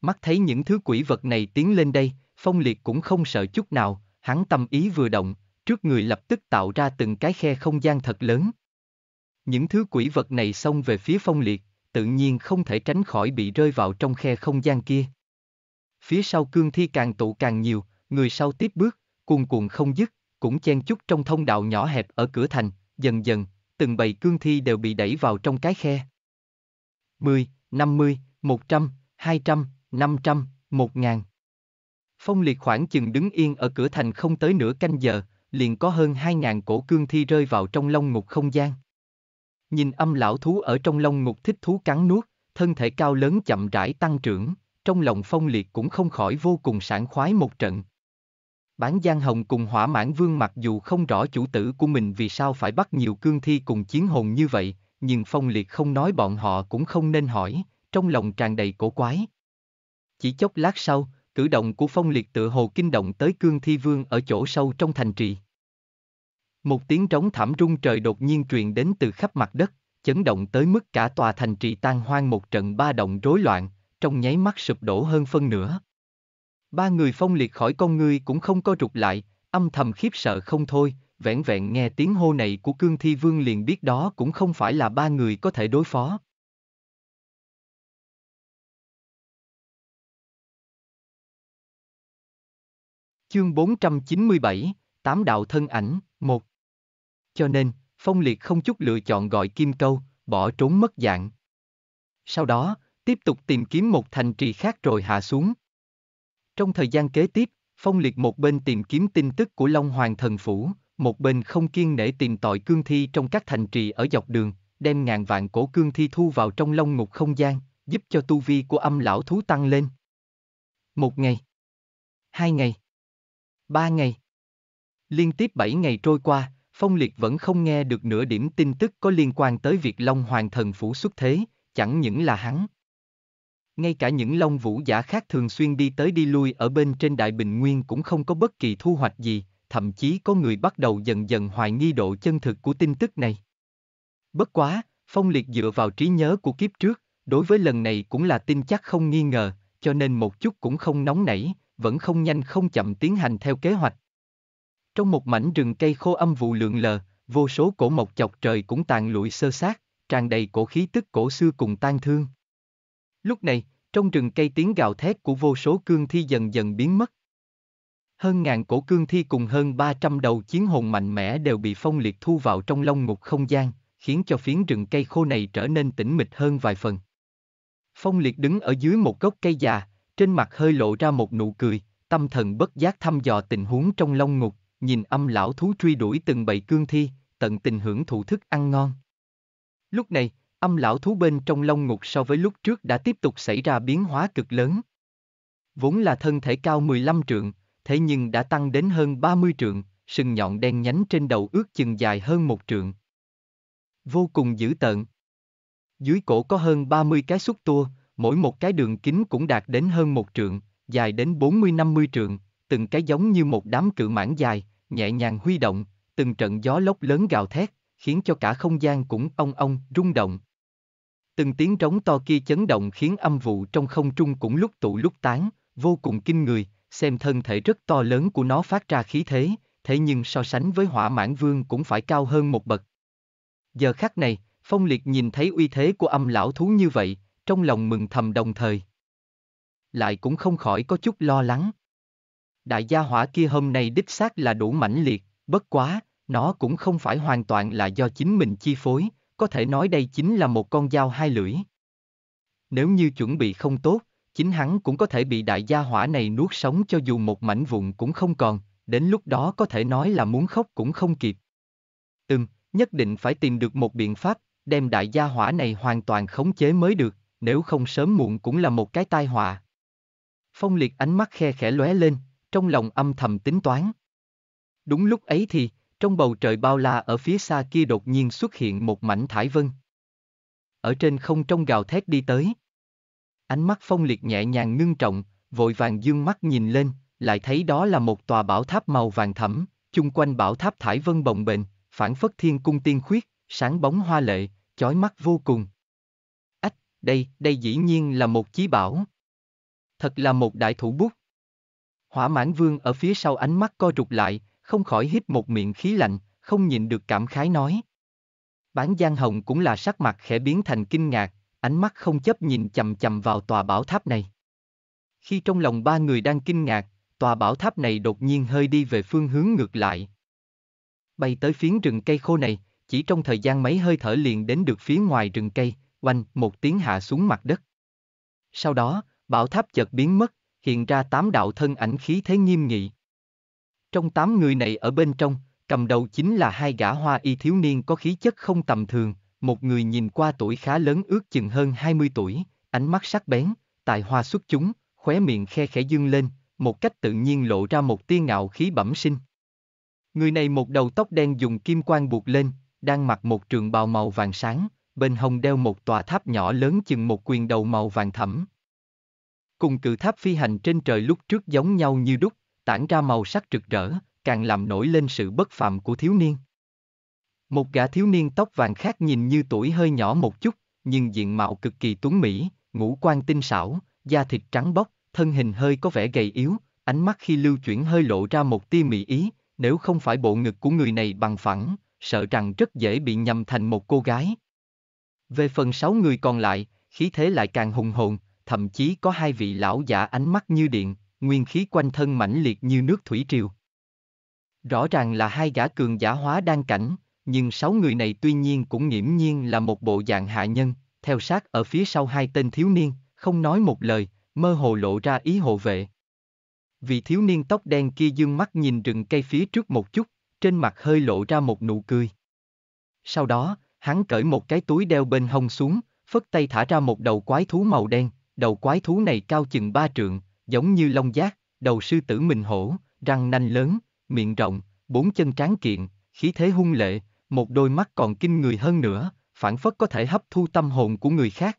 Mắt thấy những thứ quỷ vật này tiến lên đây, phong liệt cũng không sợ chút nào, hắn tâm ý vừa động, trước người lập tức tạo ra từng cái khe không gian thật lớn. Những thứ quỷ vật này xông về phía phong liệt, tự nhiên không thể tránh khỏi bị rơi vào trong khe không gian kia. Phía sau cương thi càng tụ càng nhiều, người sau tiếp bước, cuồn cuộn không dứt, cũng chen chúc trong thông đạo nhỏ hẹp ở cửa thành, dần dần, từng bầy cương thi đều bị đẩy vào trong cái khe. 10, 50, 100, 200, 500, 1000. Phong liệt khoảng chừng đứng yên ở cửa thành không tới nửa canh giờ, liền có hơn 2.000 cổ cương thi rơi vào trong lông ngục không gian. Nhìn âm lão thú ở trong lông ngục thích thú cắn nuốt, thân thể cao lớn chậm rãi tăng trưởng, trong lòng phong liệt cũng không khỏi vô cùng sảng khoái một trận. Bán Giang Hồng cùng hỏa mãn vương mặc dù không rõ chủ tử của mình vì sao phải bắt nhiều cương thi cùng chiến hồn như vậy, nhưng phong liệt không nói bọn họ cũng không nên hỏi, trong lòng tràn đầy cổ quái. Chỉ chốc lát sau, cử động của phong liệt tự hồ kinh động tới cương thi vương ở chỗ sâu trong thành trì. Một tiếng trống thảm rung trời đột nhiên truyền đến từ khắp mặt đất, chấn động tới mức cả tòa thành trì tan hoang một trận ba động rối loạn, trong nháy mắt sụp đổ hơn phân nửa. Ba người phong liệt khỏi con ngươi cũng không có rụt lại, âm thầm khiếp sợ không thôi, vẻn vẹn nghe tiếng hô này của cương thi vương liền biết đó cũng không phải là ba người có thể đối phó. Chương 497, Tám đạo thân ảnh, một. Cho nên, Phong Liệt không chút lựa chọn gọi Kim Câu, bỏ trốn mất dạng. Sau đó, tiếp tục tìm kiếm một thành trì khác rồi hạ xuống. Trong thời gian kế tiếp, Phong Liệt một bên tìm kiếm tin tức của Long Hoàng Thần Phủ, một bên không kiên nể tìm tội cương thi trong các thành trì ở dọc đường, đem ngàn vạn cổ cương thi thu vào trong long ngục không gian, giúp cho tu vi của âm lão thú tăng lên. Một ngày, hai ngày, ba ngày. Liên tiếp bảy ngày trôi qua, Phong Liệt vẫn không nghe được nửa điểm tin tức có liên quan tới việc Long Hoàng Thần Phủ xuất thế, chẳng những là hắn. Ngay cả những Long Vũ giả khác thường xuyên đi tới đi lui ở bên trên Đại Bình Nguyên cũng không có bất kỳ thu hoạch gì, thậm chí có người bắt đầu dần dần hoài nghi độ chân thực của tin tức này. Bất quá, Phong Liệt dựa vào trí nhớ của kiếp trước, đối với lần này cũng là tin chắc không nghi ngờ, cho nên một chút cũng không nóng nảy, vẫn không nhanh không chậm tiến hành theo kế hoạch. Trong một mảnh rừng cây khô âm vụ lượn lờ, vô số cổ mộc chọc trời cũng tàn lụi sơ sát, tràn đầy cổ khí tức cổ xưa cùng tan thương. Lúc này, trong rừng cây tiếng gào thét của vô số cương thi dần dần biến mất. Hơn ngàn cổ cương thi cùng hơn 300 đầu chiến hồn mạnh mẽ đều bị phong liệt thu vào trong lông ngục không gian, khiến cho phiến rừng cây khô này trở nên tĩnh mịch hơn vài phần. Phong liệt đứng ở dưới một gốc cây già, trên mặt hơi lộ ra một nụ cười, tâm thần bất giác thăm dò tình huống trong lông ngục, nhìn âm lão thú truy đuổi từng bầy cương thi, tận tình hưởng thụ thức ăn ngon. Lúc này, âm lão thú bên trong lông ngục so với lúc trước đã tiếp tục xảy ra biến hóa cực lớn. Vốn là thân thể cao 15 trượng, thế nhưng đã tăng đến hơn 30 trượng, sừng nhọn đen nhánh trên đầu ước chừng dài hơn một trượng. Vô cùng dữ tợn. Dưới cổ có hơn 30 cái xúc tua, mỗi một cái đường kính cũng đạt đến hơn một trượng, dài đến 40-50 trượng, từng cái giống như một đám cự mãn dài, nhẹ nhàng huy động, từng trận gió lốc lớn gào thét, khiến cho cả không gian cũng ong ong, rung động. Từng tiếng trống to kia chấn động khiến âm vụ trong không trung cũng lúc tụ lúc tán, vô cùng kinh người, xem thân thể rất to lớn của nó phát ra khí thế, thế nhưng so sánh với hỏa mãn vương cũng phải cao hơn một bậc. Giờ khắc này, Phong Liệt nhìn thấy uy thế của âm lão thú như vậy, trong lòng mừng thầm đồng thời. Lại cũng không khỏi có chút lo lắng. Đại gia hỏa kia hôm nay đích xác là đủ mãnh liệt, bất quá, nó cũng không phải hoàn toàn là do chính mình chi phối, có thể nói đây chính là một con dao hai lưỡi. Nếu như chuẩn bị không tốt, chính hắn cũng có thể bị đại gia hỏa này nuốt sống cho dù một mảnh vụn cũng không còn, đến lúc đó có thể nói là muốn khóc cũng không kịp. Ừm, nhất định phải tìm được một biện pháp, đem đại gia hỏa này hoàn toàn khống chế mới được, nếu không sớm muộn cũng là một cái tai họa. Phong liệt ánh mắt khe khẽ lóe lên, trong lòng âm thầm tính toán. Đúng lúc ấy thì, trong bầu trời bao la ở phía xa kia đột nhiên xuất hiện một mảnh thải vân. Ở trên không trong gào thét đi tới. Ánh mắt phong liệt nhẹ nhàng ngưng trọng, vội vàng dương mắt nhìn lên, lại thấy đó là một tòa bảo tháp màu vàng thẫm, chung quanh bảo tháp thải vân bồng bềnh, phản phất thiên cung tiên khuyết, sáng bóng hoa lệ, chói mắt vô cùng. Ách, đây, đây dĩ nhiên là một chí bảo. Thật là một đại thủ bút. Hỏa mãn vương ở phía sau ánh mắt co rụt lại, không khỏi hít một miệng khí lạnh, không nhìn được cảm khái nói. Bán Giang Hồng cũng là sắc mặt khẽ biến thành kinh ngạc, ánh mắt không chấp nhìn chầm chầm vào tòa bảo tháp này. Khi trong lòng ba người đang kinh ngạc, tòa bảo tháp này đột nhiên hơi đi về phương hướng ngược lại. Bay tới phiến rừng cây khô này, chỉ trong thời gian mấy hơi thở liền đến được phía ngoài rừng cây, oanh một tiếng hạ xuống mặt đất. Sau đó, bảo tháp chợt biến mất, hiện ra tám đạo thân ảnh khí thế nghiêm nghị. Trong tám người này ở bên trong, cầm đầu chính là hai gã hoa y thiếu niên có khí chất không tầm thường, một người nhìn qua tuổi khá lớn ước chừng hơn 20 tuổi, ánh mắt sắc bén, tài hoa xuất chúng, khóe miệng khe khẽ dương lên, một cách tự nhiên lộ ra một tia ngạo khí bẩm sinh. Người này một đầu tóc đen dùng kim quang buộc lên, đang mặc một trường bào màu vàng sáng, bên hông đeo một tòa tháp nhỏ lớn chừng một quyền đầu màu vàng thẫm. Cùng cự tháp phi hành trên trời lúc trước giống nhau như đúc, tản ra màu sắc rực rỡ, càng làm nổi lên sự bất phàm của thiếu niên. Một gã thiếu niên tóc vàng khác nhìn như tuổi hơi nhỏ một chút, nhưng diện mạo cực kỳ tuấn mỹ, ngũ quan tinh xảo, da thịt trắng bóc, thân hình hơi có vẻ gầy yếu, ánh mắt khi lưu chuyển hơi lộ ra một tia mỹ ý, nếu không phải bộ ngực của người này bằng phẳng, sợ rằng rất dễ bị nhầm thành một cô gái. Về phần sáu người còn lại, khí thế lại càng hùng hồn, thậm chí có hai vị lão giả ánh mắt như điện, nguyên khí quanh thân mãnh liệt như nước thủy triều. Rõ ràng là hai gã cường giả hóa đang cảnh, nhưng sáu người này tuy nhiên cũng nghiễm nhiên là một bộ dạng hạ nhân, theo sát ở phía sau hai tên thiếu niên, không nói một lời, mơ hồ lộ ra ý hộ vệ. Vị thiếu niên tóc đen kia dương mắt nhìn rừng cây phía trước một chút, trên mặt hơi lộ ra một nụ cười. Sau đó, hắn cởi một cái túi đeo bên hông xuống, phất tay thả ra một đầu quái thú màu đen, đầu quái thú này cao chừng ba trượng, giống như long giác, đầu sư tử mình hổ, răng nanh lớn, miệng rộng, bốn chân tráng kiện, khí thế hung lệ, một đôi mắt còn kinh người hơn nữa, phản phất có thể hấp thu tâm hồn của người khác.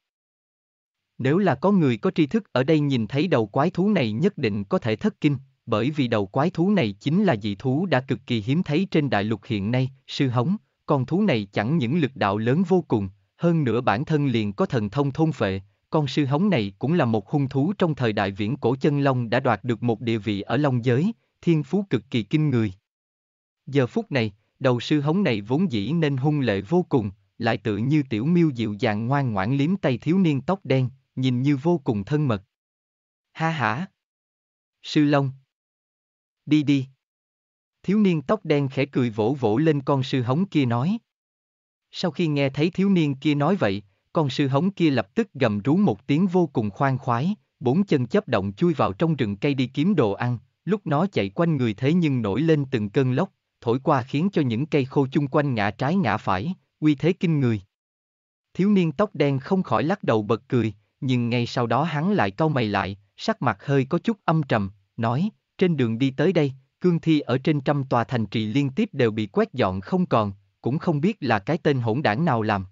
Nếu là có người có tri thức ở đây nhìn thấy đầu quái thú này nhất định có thể thất kinh, bởi vì đầu quái thú này chính là dị thú đã cực kỳ hiếm thấy trên đại lục hiện nay, sư hống, con thú này chẳng những lực đạo lớn vô cùng, hơn nữa bản thân liền có thần thông thôn phệ, con sư hống này cũng là một hung thú trong thời đại viễn cổ chân long đã đoạt được một địa vị ở long giới, thiên phú cực kỳ kinh người. Giờ phút này, đầu sư hống này vốn dĩ nên hung lệ vô cùng, lại tự như tiểu miêu dịu dàng ngoan ngoãn liếm tay thiếu niên tóc đen, nhìn như vô cùng thân mật. Ha hả! Sư Long! Đi đi! Thiếu niên tóc đen khẽ cười vỗ vỗ lên con sư hống kia nói. Sau khi nghe thấy thiếu niên kia nói vậy, con sư hống kia lập tức gầm rú một tiếng vô cùng khoan khoái, bốn chân chấp động chui vào trong rừng cây đi kiếm đồ ăn, lúc nó chạy quanh người thế nhưng nổi lên từng cơn lốc, thổi qua khiến cho những cây khô chung quanh ngã trái ngã phải, uy thế kinh người. Thiếu niên tóc đen không khỏi lắc đầu bật cười, nhưng ngay sau đó hắn lại cau mày lại, sắc mặt hơi có chút âm trầm, nói, trên đường đi tới đây, cương thi ở trên trăm tòa thành trì liên tiếp đều bị quét dọn không còn, cũng không biết là cái tên hỗn đảng nào làm.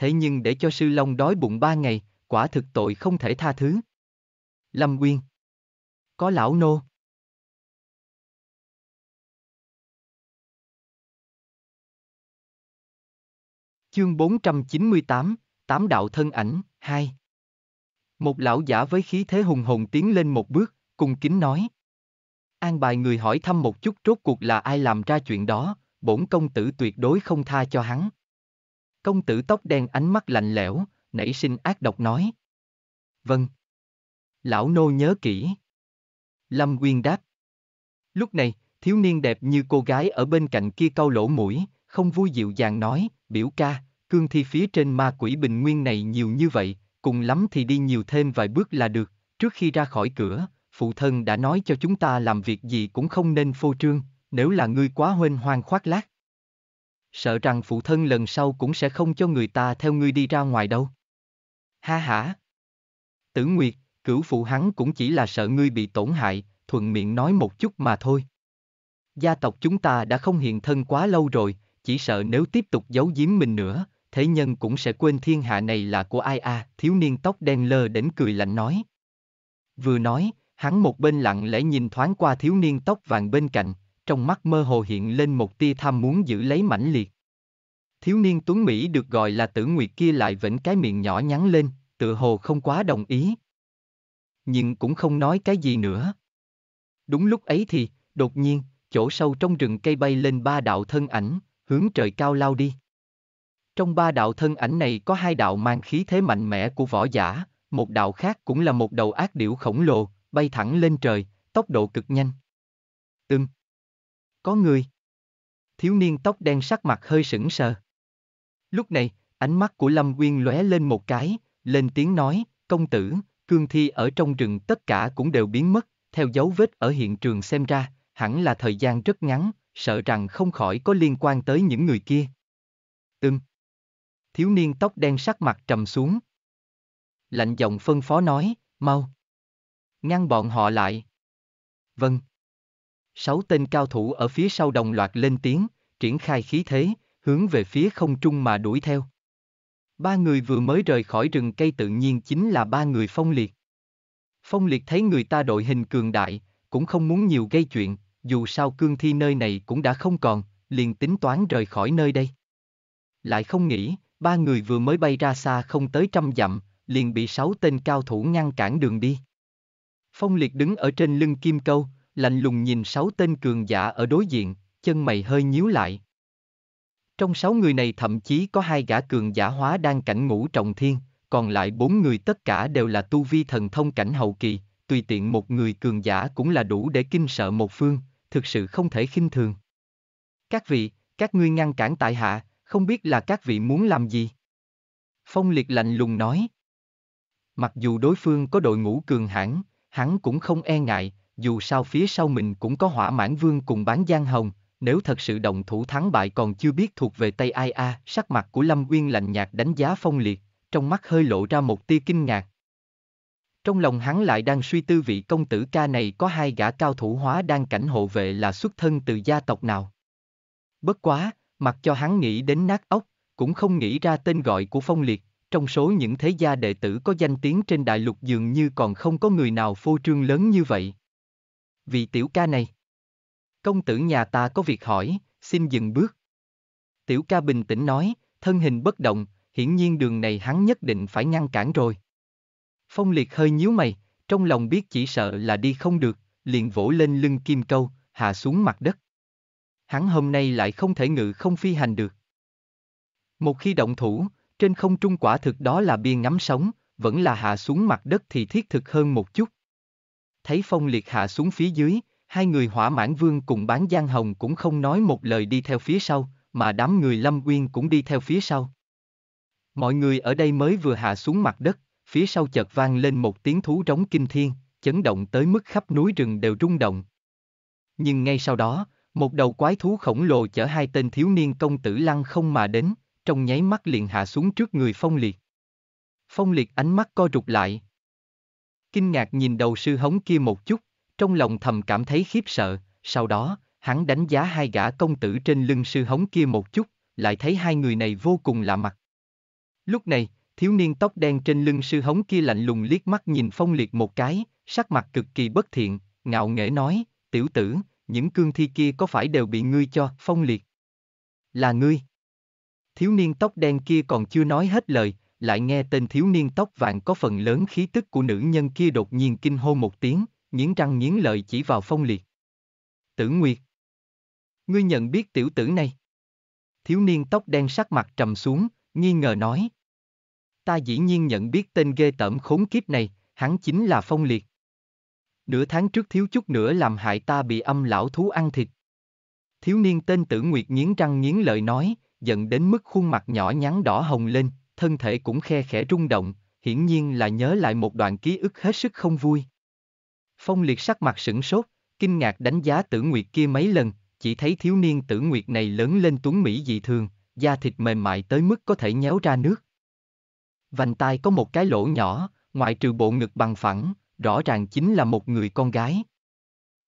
Thế nhưng để cho sư Long đói bụng ba ngày, quả thực tội không thể tha thứ. Lâm Nguyên Có lão nô Chương 498, Tám đạo thân ảnh, 2 Một lão giả với khí thế hùng hồn tiến lên một bước, cung kính nói. An bài người hỏi thăm một chút rốt cuộc là ai làm ra chuyện đó, bổn công tử tuyệt đối không tha cho hắn. Công tử tóc đen ánh mắt lạnh lẽo, nảy sinh ác độc nói. Vâng. Lão nô nhớ kỹ. Lâm Quyên đáp. Lúc này, thiếu niên đẹp như cô gái ở bên cạnh kia cau lỗ mũi, không vui dịu dàng nói, biểu ca, cương thi phía trên ma quỷ bình nguyên này nhiều như vậy, cùng lắm thì đi nhiều thêm vài bước là được, trước khi ra khỏi cửa, phụ thân đã nói cho chúng ta làm việc gì cũng không nên phô trương, nếu là ngươi quá huênh hoang khoác lác. Sợ rằng phụ thân lần sau cũng sẽ không cho người ta theo ngươi đi ra ngoài đâu. Ha ha. Tử Nguyệt, cửu phụ hắn cũng chỉ là sợ ngươi bị tổn hại, thuận miệng nói một chút mà thôi. Gia tộc chúng ta đã không hiện thân quá lâu rồi, chỉ sợ nếu tiếp tục giấu giếm mình nữa, thế nhân cũng sẽ quên thiên hạ này là của ai à, thiếu niên tóc đen lơ đến cười lạnh nói. Vừa nói, hắn một bên lặng lẽ nhìn thoáng qua thiếu niên tóc vàng bên cạnh, trong mắt mơ hồ hiện lên một tia tham muốn giữ lấy mãnh liệt. Thiếu niên Tuấn Mỹ được gọi là tử nguyệt kia lại vẫn cái miệng nhỏ nhắn lên, tựa hồ không quá đồng ý. Nhưng cũng không nói cái gì nữa. Đúng lúc ấy thì, đột nhiên, chỗ sâu trong rừng cây bay lên ba đạo thân ảnh, hướng trời cao lao đi. Trong ba đạo thân ảnh này có hai đạo mang khí thế mạnh mẽ của võ giả, một đạo khác cũng là một đầu ác điểu khổng lồ, bay thẳng lên trời, tốc độ cực nhanh. Ừm. Có người. Thiếu niên tóc đen sắc mặt hơi sững sờ. Lúc này, ánh mắt của Lâm Quyên lóe lên một cái, lên tiếng nói, công tử, cương thi ở trong rừng tất cả cũng đều biến mất, theo dấu vết ở hiện trường xem ra, hẳn là thời gian rất ngắn, sợ rằng không khỏi có liên quan tới những người kia. Ừm. Thiếu niên tóc đen sắc mặt trầm xuống. Lạnh giọng phân phó nói, mau. Ngăn bọn họ lại. Vâng. Sáu tên cao thủ ở phía sau đồng loạt lên tiếng, triển khai khí thế, hướng về phía không trung mà đuổi theo. Ba người vừa mới rời khỏi rừng cây tự nhiên chính là ba người phong liệt. Phong liệt thấy người ta đội hình cường đại, cũng không muốn nhiều gây chuyện, dù sao cương thi nơi này cũng đã không còn, liền tính toán rời khỏi nơi đây. Lại không nghĩ, ba người vừa mới bay ra xa không tới trăm dặm, liền bị sáu tên cao thủ ngăn cản đường đi. Phong liệt đứng ở trên lưng kim câu, lạnh lùng nhìn sáu tên cường giả ở đối diện, chân mày hơi nhíu lại. Trong sáu người này thậm chí có hai gã cường giả hóa đang cảnh ngũ trọng thiên, còn lại bốn người tất cả đều là tu vi thần thông cảnh hậu kỳ, tùy tiện một người cường giả cũng là đủ để kinh sợ một phương, thực sự không thể khinh thường. Các vị, các ngươi ngăn cản tại hạ, không biết là các vị muốn làm gì? Phong liệt lạnh lùng nói. Mặc dù đối phương có đội ngũ cường hãn, hắn cũng không e ngại, dù sao phía sau mình cũng có hỏa mãn vương cùng bán giang hồng, nếu thật sự động thủ thắng bại còn chưa biết thuộc về tay ai a, sắc mặt của Lâm Uyên lạnh nhạt đánh giá phong liệt, trong mắt hơi lộ ra một tia kinh ngạc. Trong lòng hắn lại đang suy tư vị công tử ca này có hai gã cao thủ hóa đang cảnh hộ vệ là xuất thân từ gia tộc nào. Bất quá, mặc cho hắn nghĩ đến nát ốc, cũng không nghĩ ra tên gọi của phong liệt, trong số những thế gia đệ tử có danh tiếng trên đại lục dường như còn không có người nào phô trương lớn như vậy. Vị tiểu ca này. Công tử nhà ta có việc hỏi, xin dừng bước. Tiểu ca bình tĩnh nói, thân hình bất động, hiển nhiên đường này hắn nhất định phải ngăn cản rồi. Phong liệt hơi nhíu mày, trong lòng biết chỉ sợ là đi không được, liền vỗ lên lưng kim câu, hạ xuống mặt đất. hắn hôm nay lại không thể ngự không phi hành được. Một khi động thủ, trên không trung quả thực đó là biên ngắm sống, vẫn là hạ xuống mặt đất thì thiết thực hơn một chút. Thấy phong liệt hạ xuống phía dưới, hai người hỏa mãn vương cùng bán giang hồng cũng không nói một lời đi theo phía sau, mà đám người lâm uyên cũng đi theo phía sau. Mọi người ở đây mới vừa hạ xuống mặt đất, phía sau chợt vang lên một tiếng thú trống kinh thiên, chấn động tới mức khắp núi rừng đều rung động. Nhưng ngay sau đó, một đầu quái thú khổng lồ chở hai tên thiếu niên công tử lăng không mà đến, trong nháy mắt liền hạ xuống trước người phong liệt. Phong liệt ánh mắt co rụt lại. Kinh ngạc nhìn đầu sư hống kia một chút, trong lòng thầm cảm thấy khiếp sợ, sau đó, hắn đánh giá hai gã công tử trên lưng sư hống kia một chút, lại thấy hai người này vô cùng lạ mặt. Lúc này, thiếu niên tóc đen trên lưng sư hống kia lạnh lùng liếc mắt nhìn phong liệt một cái, sắc mặt cực kỳ bất thiện, ngạo nghễ nói, tiểu tử, những cương thi kia có phải đều bị ngươi cho, phong liệt? Là ngươi. Thiếu niên tóc đen kia còn chưa nói hết lời, lại nghe tên thiếu niên tóc vàng có phần lớn khí tức của nữ nhân kia đột nhiên kinh hô một tiếng, nghiến răng nghiến lợi chỉ vào phong liệt. Tử Nguyệt. Ngươi nhận biết tiểu tử này. Thiếu niên tóc đen sắc mặt trầm xuống, nghi ngờ nói. Ta dĩ nhiên nhận biết tên ghê tởm khốn kiếp này, hắn chính là phong liệt. Nửa tháng trước thiếu chút nữa làm hại ta bị âm lão thú ăn thịt. Thiếu niên tên tử Nguyệt nghiến răng nghiến lợi nói, giận đến mức khuôn mặt nhỏ nhắn đỏ hồng lên, thân thể cũng khe khẽ rung động, hiển nhiên là nhớ lại một đoạn ký ức hết sức không vui. Phong liệt sắc mặt sửng sốt, kinh ngạc đánh giá tử nguyệt kia mấy lần, chỉ thấy thiếu niên tử nguyệt này lớn lên tuấn mỹ dị thường, da thịt mềm mại tới mức có thể nhéo ra nước. Vành tai có một cái lỗ nhỏ, ngoại trừ bộ ngực bằng phẳng, rõ ràng chính là một người con gái.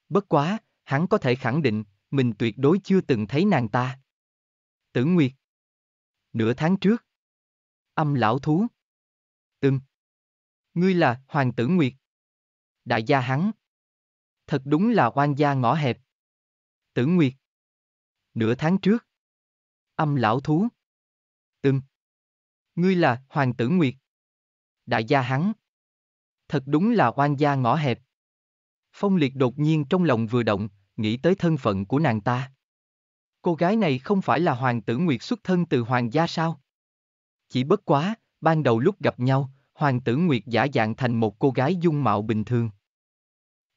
Bất quá, hắn có thể khẳng định, mình tuyệt đối chưa từng thấy nàng ta. Tử Nguyệt Nửa tháng trước Âm lão thú. Ừm. Ngươi là Hoàng tử Nguyệt. Đại gia hắn. Thật đúng là oan gia ngõ hẹp. Tử Nguyệt. Nửa tháng trước. Âm lão thú. Ừm. Ngươi là Hoàng tử Nguyệt. Đại gia hắn. Thật đúng là oan gia ngõ hẹp. Phong liệt đột nhiên trong lòng vừa động, nghĩ tới thân phận của nàng ta. Cô gái này không phải là Hoàng tử Nguyệt xuất thân từ Hoàng gia sao? Chỉ bất quá, ban đầu lúc gặp nhau, Hoàng tử Nguyệt giả dạng thành một cô gái dung mạo bình thường.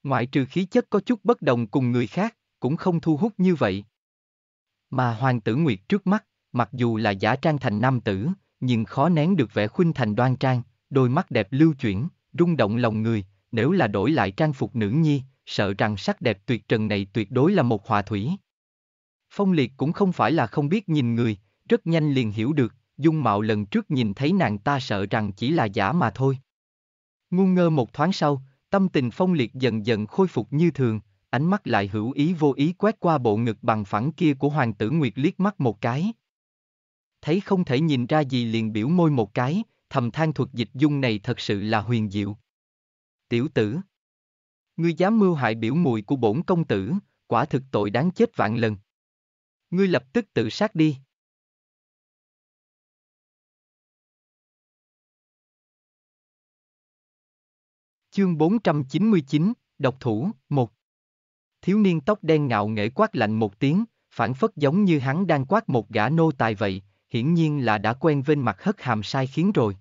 Ngoại trừ khí chất có chút bất đồng cùng người khác, cũng không thu hút như vậy. Mà Hoàng tử Nguyệt trước mắt, mặc dù là giả trang thành nam tử, nhưng khó nén được vẻ khuynh thành đoan trang, đôi mắt đẹp lưu chuyển, rung động lòng người, nếu là đổi lại trang phục nữ nhi, sợ rằng sắc đẹp tuyệt trần này tuyệt đối là một hòa thủy. Phong Liệt cũng không phải là không biết nhìn người, rất nhanh liền hiểu được, dung mạo lần trước nhìn thấy nàng ta sợ rằng chỉ là giả mà thôi. Ngu ngơ một thoáng sau, tâm tình Phong Liệt dần dần khôi phục như thường, ánh mắt lại hữu ý vô ý quét qua bộ ngực bằng phẳng kia của Hoàng tử Nguyệt liếc mắt một cái. Thấy không thể nhìn ra gì liền biểu môi một cái, thầm than thuật dịch dung này thật sự là huyền diệu. Tiểu tử! Ngươi dám mưu hại biểu mùi của bổn công tử, quả thực tội đáng chết vạn lần. Ngươi lập tức tự sát đi. Chương 499, Độc thủ, 1 Thiếu niên tóc đen ngạo nghễ quát lạnh một tiếng, phản phất giống như hắn đang quát một gã nô tài vậy, hiển nhiên là đã quen vên mặt hất hàm sai khiến rồi.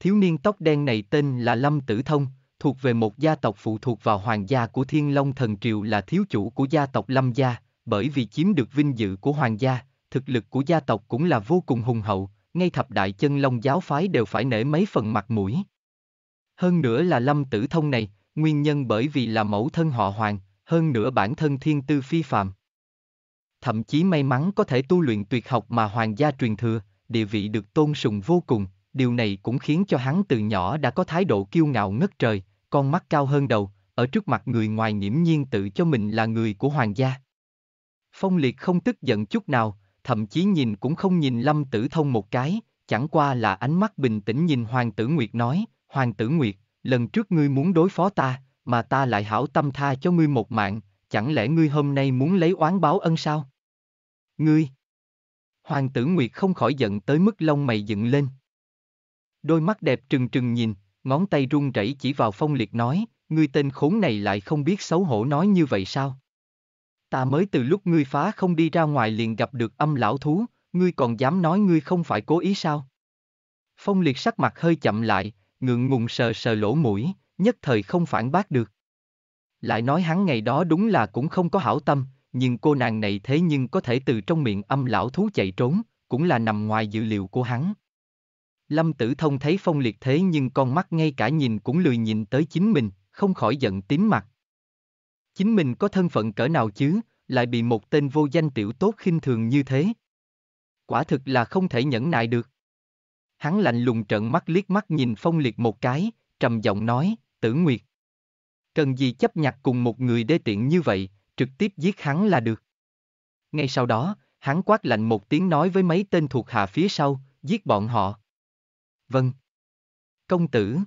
Thiếu niên tóc đen này tên là Lâm Tử Thông, thuộc về một gia tộc phụ thuộc vào hoàng gia của Thiên Long Thần Triều là thiếu chủ của gia tộc Lâm gia, bởi vì chiếm được vinh dự của hoàng gia, thực lực của gia tộc cũng là vô cùng hùng hậu, ngay thập đại chân long giáo phái đều phải nể mấy phần mặt mũi. Hơn nữa là Lâm Tử Thông này, nguyên nhân bởi vì là mẫu thân họ hoàng, hơn nữa bản thân thiên tư phi phàm. Thậm chí may mắn có thể tu luyện tuyệt học mà hoàng gia truyền thừa, địa vị được tôn sùng vô cùng, điều này cũng khiến cho hắn từ nhỏ đã có thái độ kiêu ngạo ngất trời, con mắt cao hơn đầu, ở trước mặt người ngoài nghiễm nhiên tự cho mình là người của hoàng gia. Phong liệt không tức giận chút nào, thậm chí nhìn cũng không nhìn Lâm Tử Thông một cái, chẳng qua là ánh mắt bình tĩnh nhìn Hoàng tử Nguyệt nói, Hoàng tử Nguyệt, lần trước ngươi muốn đối phó ta, mà ta lại hảo tâm tha cho ngươi một mạng, chẳng lẽ ngươi hôm nay muốn lấy oán báo ân sao? Ngươi! Hoàng tử Nguyệt không khỏi giận tới mức lông mày dựng lên. Đôi mắt đẹp trừng trừng nhìn, ngón tay run rẩy chỉ vào phong liệt nói, ngươi tên khốn này lại không biết xấu hổ nói như vậy sao? Ta mới từ lúc ngươi phá không đi ra ngoài liền gặp được âm lão thú, ngươi còn dám nói ngươi không phải cố ý sao? Phong liệt sắc mặt hơi chậm lại, ngượng ngùng sờ sờ lỗ mũi, nhất thời không phản bác được. Lại nói hắn ngày đó đúng là cũng không có hảo tâm, nhưng cô nàng này thế nhưng có thể từ trong miệng âm lão thú chạy trốn, cũng là nằm ngoài dự liệu của hắn. Lâm Tử Thông thấy Phong Liệt thế nhưng con mắt ngay cả nhìn cũng lười nhìn tới chính mình, không khỏi giận tím mặt. Chính mình có thân phận cỡ nào chứ, lại bị một tên vô danh tiểu tốt khinh thường như thế. Quả thực là không thể nhẫn nại được. Hắn lạnh lùng trợn mắt liếc mắt nhìn Phong Liệt một cái, trầm giọng nói, Tử Nguyệt. Cần gì chấp nhặt cùng một người đê tiện như vậy, trực tiếp giết hắn là được. Ngay sau đó, hắn quát lạnh một tiếng nói với mấy tên thuộc hạ phía sau, giết bọn họ. Vâng. Công tử.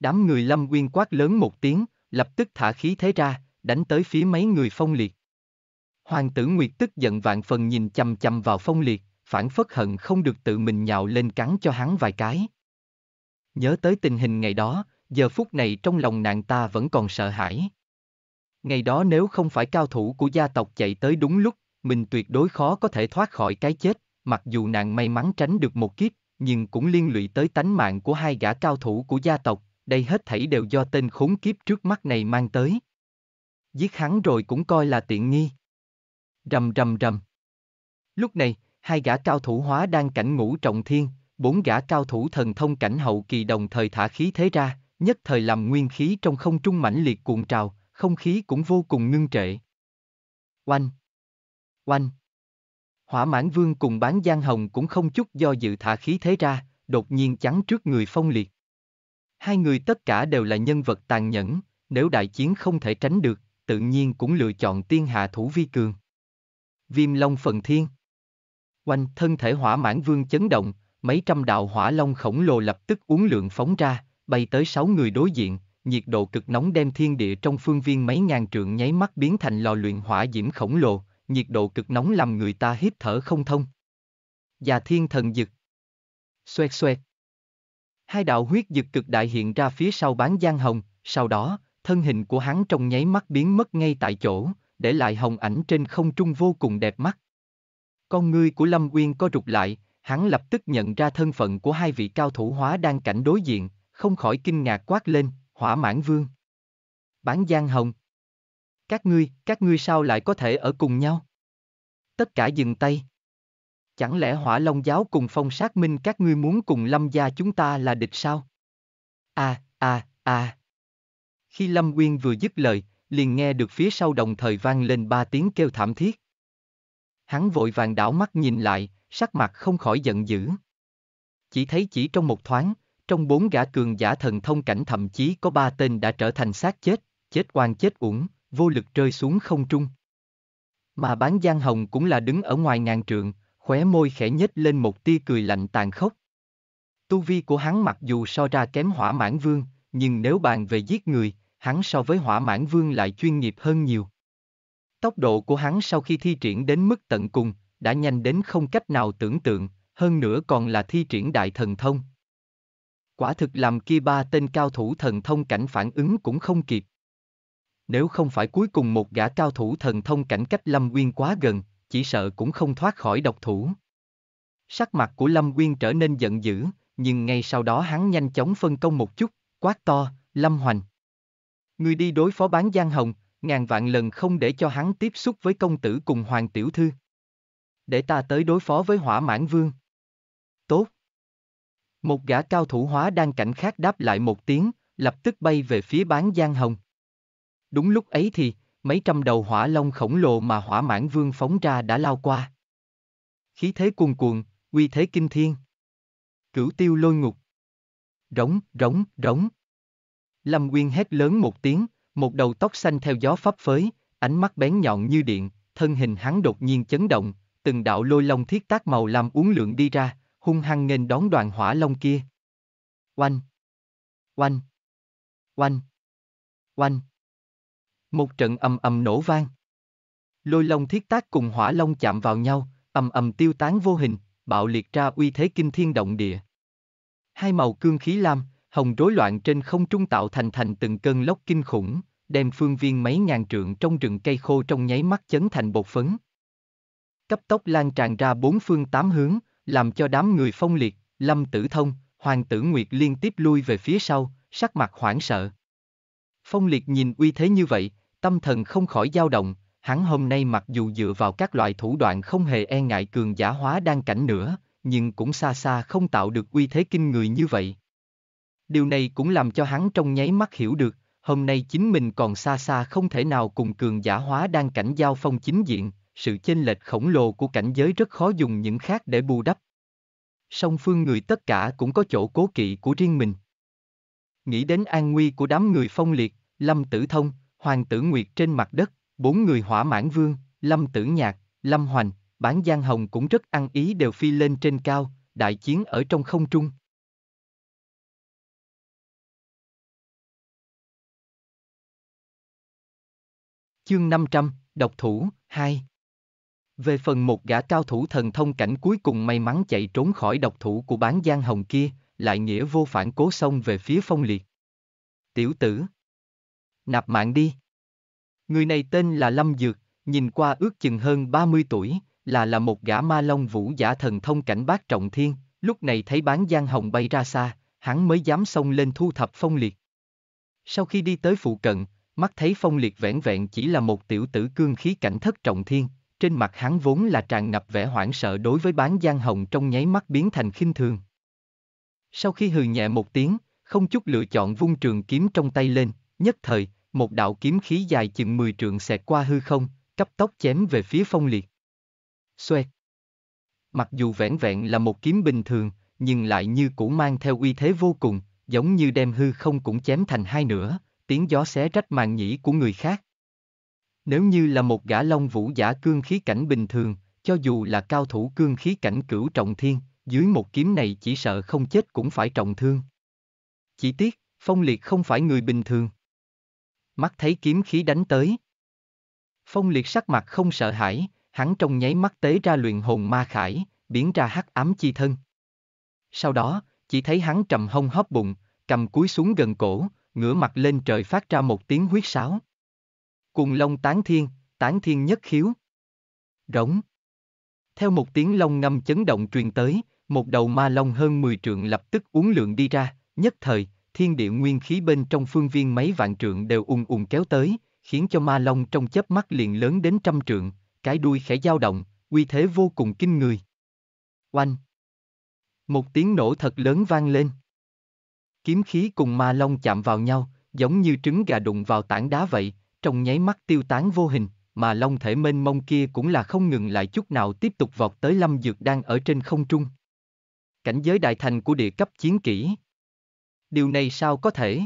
Đám người lâm quyên quát lớn một tiếng, lập tức thả khí thế ra, đánh tới phía mấy người phong liệt. Hoàng tử Nguyệt tức giận vạn phần nhìn chầm chầm vào phong liệt, phản phất hận không được tự mình nhào lên cắn cho hắn vài cái. Nhớ tới tình hình ngày đó, giờ phút này trong lòng nàng ta vẫn còn sợ hãi. Ngày đó nếu không phải cao thủ của gia tộc chạy tới đúng lúc, mình tuyệt đối khó có thể thoát khỏi cái chết, mặc dù nàng may mắn tránh được một kiếp, nhưng cũng liên lụy tới tánh mạng của hai gã cao thủ của gia tộc, đây hết thảy đều do tên khốn kiếp trước mắt này mang tới. Giết hắn rồi cũng coi là tiện nghi. Rầm rầm rầm. Lúc này, hai gã cao thủ hóa đang cảnh ngũ trọng thiên, bốn gã cao thủ thần thông cảnh hậu kỳ đồng thời thả khí thế ra, nhất thời làm nguyên khí trong không trung mãnh liệt cuộn trào, không khí cũng vô cùng ngưng trệ. Oanh! Oanh! Hỏa mãn vương cùng bán giang hồng cũng không chút do dự thả khí thế ra, đột nhiên chắn trước người phong liệt. Hai người tất cả đều là nhân vật tàn nhẫn, nếu đại chiến không thể tránh được, tự nhiên cũng lựa chọn tiên hạ thủ vi cường. Viêm Long Phần Thiên Oanh thân thể hỏa mãn vương chấn động, mấy trăm đạo hỏa long khổng lồ lập tức uốn lượng phóng ra, bay tới sáu người đối diện, nhiệt độ cực nóng đem thiên địa trong phương viên mấy ngàn trượng nháy mắt biến thành lò luyện hỏa diễm khổng lồ, nhiệt độ cực nóng làm người ta hít thở không thông. Và thiên thần dực. Xoẹt xoẹt. Hai đạo huyết dực cực đại hiện ra phía sau bán giang hồng, sau đó, thân hình của hắn trong nháy mắt biến mất ngay tại chỗ, để lại hồng ảnh trên không trung vô cùng đẹp mắt. Con ngươi của Lâm Uyên có rụt lại, hắn lập tức nhận ra thân phận của hai vị cao thủ hóa đang cảnh đối diện, không khỏi kinh ngạc quát lên, hỏa mãn vương. Bán Giang Hồng. Các ngươi, các ngươi sao lại có thể ở cùng nhau? Tất cả dừng tay. Chẳng lẽ hỏa long giáo cùng phong sát minh các ngươi muốn cùng lâm gia chúng ta là địch sao? À, à, à. Khi Lâm uyên vừa dứt lời, liền nghe được phía sau đồng thời vang lên ba tiếng kêu thảm thiết. Hắn vội vàng đảo mắt nhìn lại, sắc mặt không khỏi giận dữ. Chỉ thấy chỉ trong một thoáng, trong bốn gã cường giả thần thông cảnh thậm chí có ba tên đã trở thành xác chết, chết oan chết uổng, vô lực rơi xuống không trung. Mà bán Giang Hồng cũng là đứng ở ngoài ngàn trượng, khóe môi khẽ nhếch lên một tia cười lạnh tàn khốc. Tu vi của hắn mặc dù so ra kém hỏa mãn vương, nhưng nếu bàn về giết người, hắn so với hỏa mãn vương lại chuyên nghiệp hơn nhiều. Tốc độ của hắn sau khi thi triển đến mức tận cùng, đã nhanh đến không cách nào tưởng tượng, hơn nữa còn là thi triển đại thần thông. Quả thực làm kia ba tên cao thủ thần thông cảnh phản ứng cũng không kịp. Nếu không phải cuối cùng một gã cao thủ thần thông cảnh cách Lâm Nguyên quá gần, chỉ sợ cũng không thoát khỏi độc thủ. Sắc mặt của Lâm Nguyên trở nên giận dữ, nhưng ngay sau đó hắn nhanh chóng phân công một chút, quát to, Lâm Hoành. Người đi đối phó bán Giang Hồng, ngàn vạn lần không để cho hắn tiếp xúc với công tử cùng Hoàng Tiểu Thư. Để ta tới đối phó với hỏa mãn vương. Tốt. Một gã cao thủ hóa đang cảnh khác đáp lại một tiếng, lập tức bay về phía bán Giang Hồng. Đúng lúc ấy thì, mấy trăm đầu hỏa long khổng lồ mà hỏa mãn vương phóng ra đã lao qua. Khí thế cuồn cuộn, uy thế kinh thiên. Cửu tiêu lôi ngục. Rống, rống, rống. Lâm Nguyên hét lớn một tiếng, một đầu tóc xanh theo gió pháp phới, ánh mắt bén nhọn như điện, thân hình hắn đột nhiên chấn động, từng đạo lôi long thiết tác màu lam uốn lượn đi ra, hung hăng nghênh đón đoàn hỏa long kia. Oanh! Oanh! Oanh! Oanh! Một trận ầm ầm nổ vang. Lôi long thiết tác cùng hỏa long chạm vào nhau, ầm ầm tiêu tán vô hình, bạo liệt ra uy thế kinh thiên động địa. Hai màu cương khí lam, hồng rối loạn trên không trung tạo thành thành từng cơn lốc kinh khủng, đem phương viên mấy ngàn trượng trong rừng cây khô trong nháy mắt chấn thành bột phấn. Cấp tốc lan tràn ra bốn phương tám hướng, làm cho đám người phong liệt, lâm tử thông, hoàng tử Nguyệt liên tiếp lui về phía sau, sắc mặt hoảng sợ. Phong liệt nhìn uy thế như vậy, tâm thần không khỏi dao động, hắn hôm nay mặc dù dựa vào các loại thủ đoạn không hề e ngại cường giả hóa đang cảnh nữa, nhưng cũng xa xa không tạo được uy thế kinh người như vậy. Điều này cũng làm cho hắn trong nháy mắt hiểu được, hôm nay chính mình còn xa xa không thể nào cùng cường giả hóa đang cảnh giao phong chính diện, sự chênh lệch khổng lồ của cảnh giới rất khó dùng những khác để bù đắp. Song phương người tất cả cũng có chỗ cố kỵ của riêng mình. Nghĩ đến an nguy của đám người phong liệt, Lâm Tử Thông, Hoàng Tử Nguyệt trên mặt đất, bốn người hỏa mãn vương, Lâm Tử Nhạc, Lâm Hoành, Bán Giang Hồng cũng rất ăn ý đều phi lên trên cao, đại chiến ở trong không trung. Chương 500, Độc Thủ, 2 Về phần một gã cao thủ thần thông cảnh cuối cùng may mắn chạy trốn khỏi độc thủ của bán giang hồng kia, lại nghĩa vô phản cố xông về phía phong liệt. Tiểu tử! Nạp mạng đi! Người này tên là Lâm Dược, nhìn qua ước chừng hơn 30 tuổi, là là một gã ma long vũ giả thần thông cảnh bát trọng thiên, lúc này thấy bán giang hồng bay ra xa, hắn mới dám xông lên thu thập phong liệt. Sau khi đi tới phụ cận, mắt thấy phong liệt vẻn vẹn chỉ là một tiểu tử cương khí cảnh thất trọng thiên, trên mặt hắn vốn là tràn ngập vẻ hoảng sợ đối với bán giang hồng trong nháy mắt biến thành khinh thường. Sau khi hừ nhẹ một tiếng, không chút lựa chọn vung trường kiếm trong tay lên, nhất thời, một đạo kiếm khí dài chừng 10 trượng xẹt qua hư không, cấp tốc chém về phía phong liệt. Xoẹt. Mặc dù vẻn vẹn là một kiếm bình thường, nhưng lại như cũ mang theo uy thế vô cùng, giống như đem hư không cũng chém thành hai nửa, tiếng gió xé rách màn nhĩ của người khác. Nếu như là một gã long vũ giả cương khí cảnh bình thường, cho dù là cao thủ cương khí cảnh cửu trọng thiên, dưới một kiếm này chỉ sợ không chết cũng phải trọng thương. Chỉ tiếc, Phong Liệt không phải người bình thường. Mắt thấy kiếm khí đánh tới. Phong Liệt sắc mặt không sợ hãi, hắn trong nháy mắt tế ra luyện hồn ma khải, biến ra hắc ám chi thân. Sau đó, chỉ thấy hắn trầm hông hóp bụng, cầm cúi xuống gần cổ, ngửa mặt lên trời phát ra một tiếng huyết sáo. Cùng long tán thiên, tán thiên nhất khiếu. Rống. Theo một tiếng long ngâm chấn động truyền tới, một đầu ma long hơn 10 trượng lập tức uống lượng đi ra, nhất thời, thiên địa nguyên khí bên trong phương viên mấy vạn trượng đều ùng ùng kéo tới, khiến cho ma long trong chớp mắt liền lớn đến trăm trượng, cái đuôi khẽ dao động, uy thế vô cùng kinh người. Oanh! Một tiếng nổ thật lớn vang lên. Kiếm khí cùng ma long chạm vào nhau, giống như trứng gà đụng vào tảng đá vậy, trong nháy mắt tiêu tán vô hình, mà long thể mênh mông kia cũng là không ngừng lại chút nào tiếp tục vọt tới lâm dược đang ở trên không trung. Cảnh giới đại thành của địa cấp chiến kỹ. Điều này sao có thể?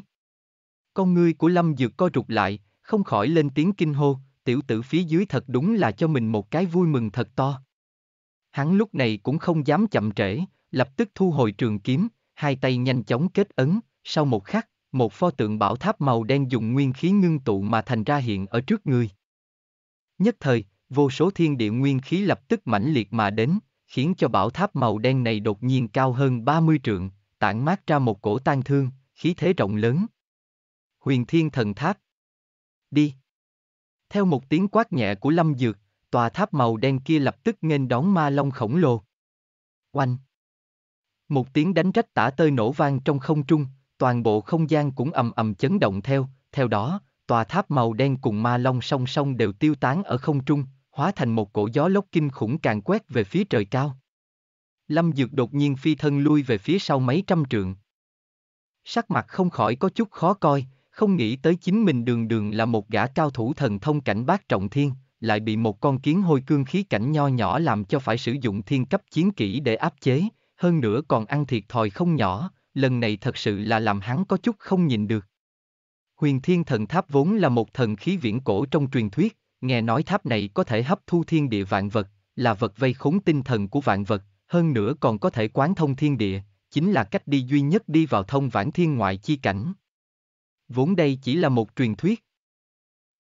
Con ngươi của lâm dược co rụt lại, không khỏi lên tiếng kinh hô, tiểu tử phía dưới thật đúng là cho mình một cái vui mừng thật to. Hắn lúc này cũng không dám chậm trễ, lập tức thu hồi trường kiếm, hai tay nhanh chóng kết ấn, sau một khắc, một pho tượng bảo tháp màu đen dùng nguyên khí ngưng tụ mà thành ra hiện ở trước người. Nhất thời, vô số thiên địa nguyên khí lập tức mãnh liệt mà đến, khiến cho bảo tháp màu đen này đột nhiên cao hơn 30 trượng, tản mát ra một cổ tan thương, khí thế rộng lớn. Huyền Thiên Thần Tháp Đi! Theo một tiếng quát nhẹ của Lâm Dược, tòa tháp màu đen kia lập tức nghênh đón ma long khổng lồ. Oanh! Một tiếng đánh rách tả tơi nổ vang trong không trung, toàn bộ không gian cũng ầm ầm chấn động theo, theo đó, tòa tháp màu đen cùng ma long song song đều tiêu tán ở không trung, hóa thành một cổ gió lốc kinh khủng càng quét về phía trời cao. Lâm Dược đột nhiên phi thân lui về phía sau mấy trăm trượng. Sắc mặt không khỏi có chút khó coi, không nghĩ tới chính mình đường đường là một gã cao thủ thần thông cảnh bát trọng thiên, lại bị một con kiến hôi cương khí cảnh nho nhỏ làm cho phải sử dụng thiên cấp chiến kỹ để áp chế, hơn nữa còn ăn thiệt thòi không nhỏ, lần này thật sự là làm hắn có chút không nhìn được. Huyền Thiên Thần Tháp vốn là một thần khí viễn cổ trong truyền thuyết, nghe nói tháp này có thể hấp thu thiên địa vạn vật, là vật vây khốn tinh thần của vạn vật, hơn nữa còn có thể quán thông thiên địa, chính là cách đi duy nhất đi vào thông vãn thiên ngoại chi cảnh. Vốn đây chỉ là một truyền thuyết.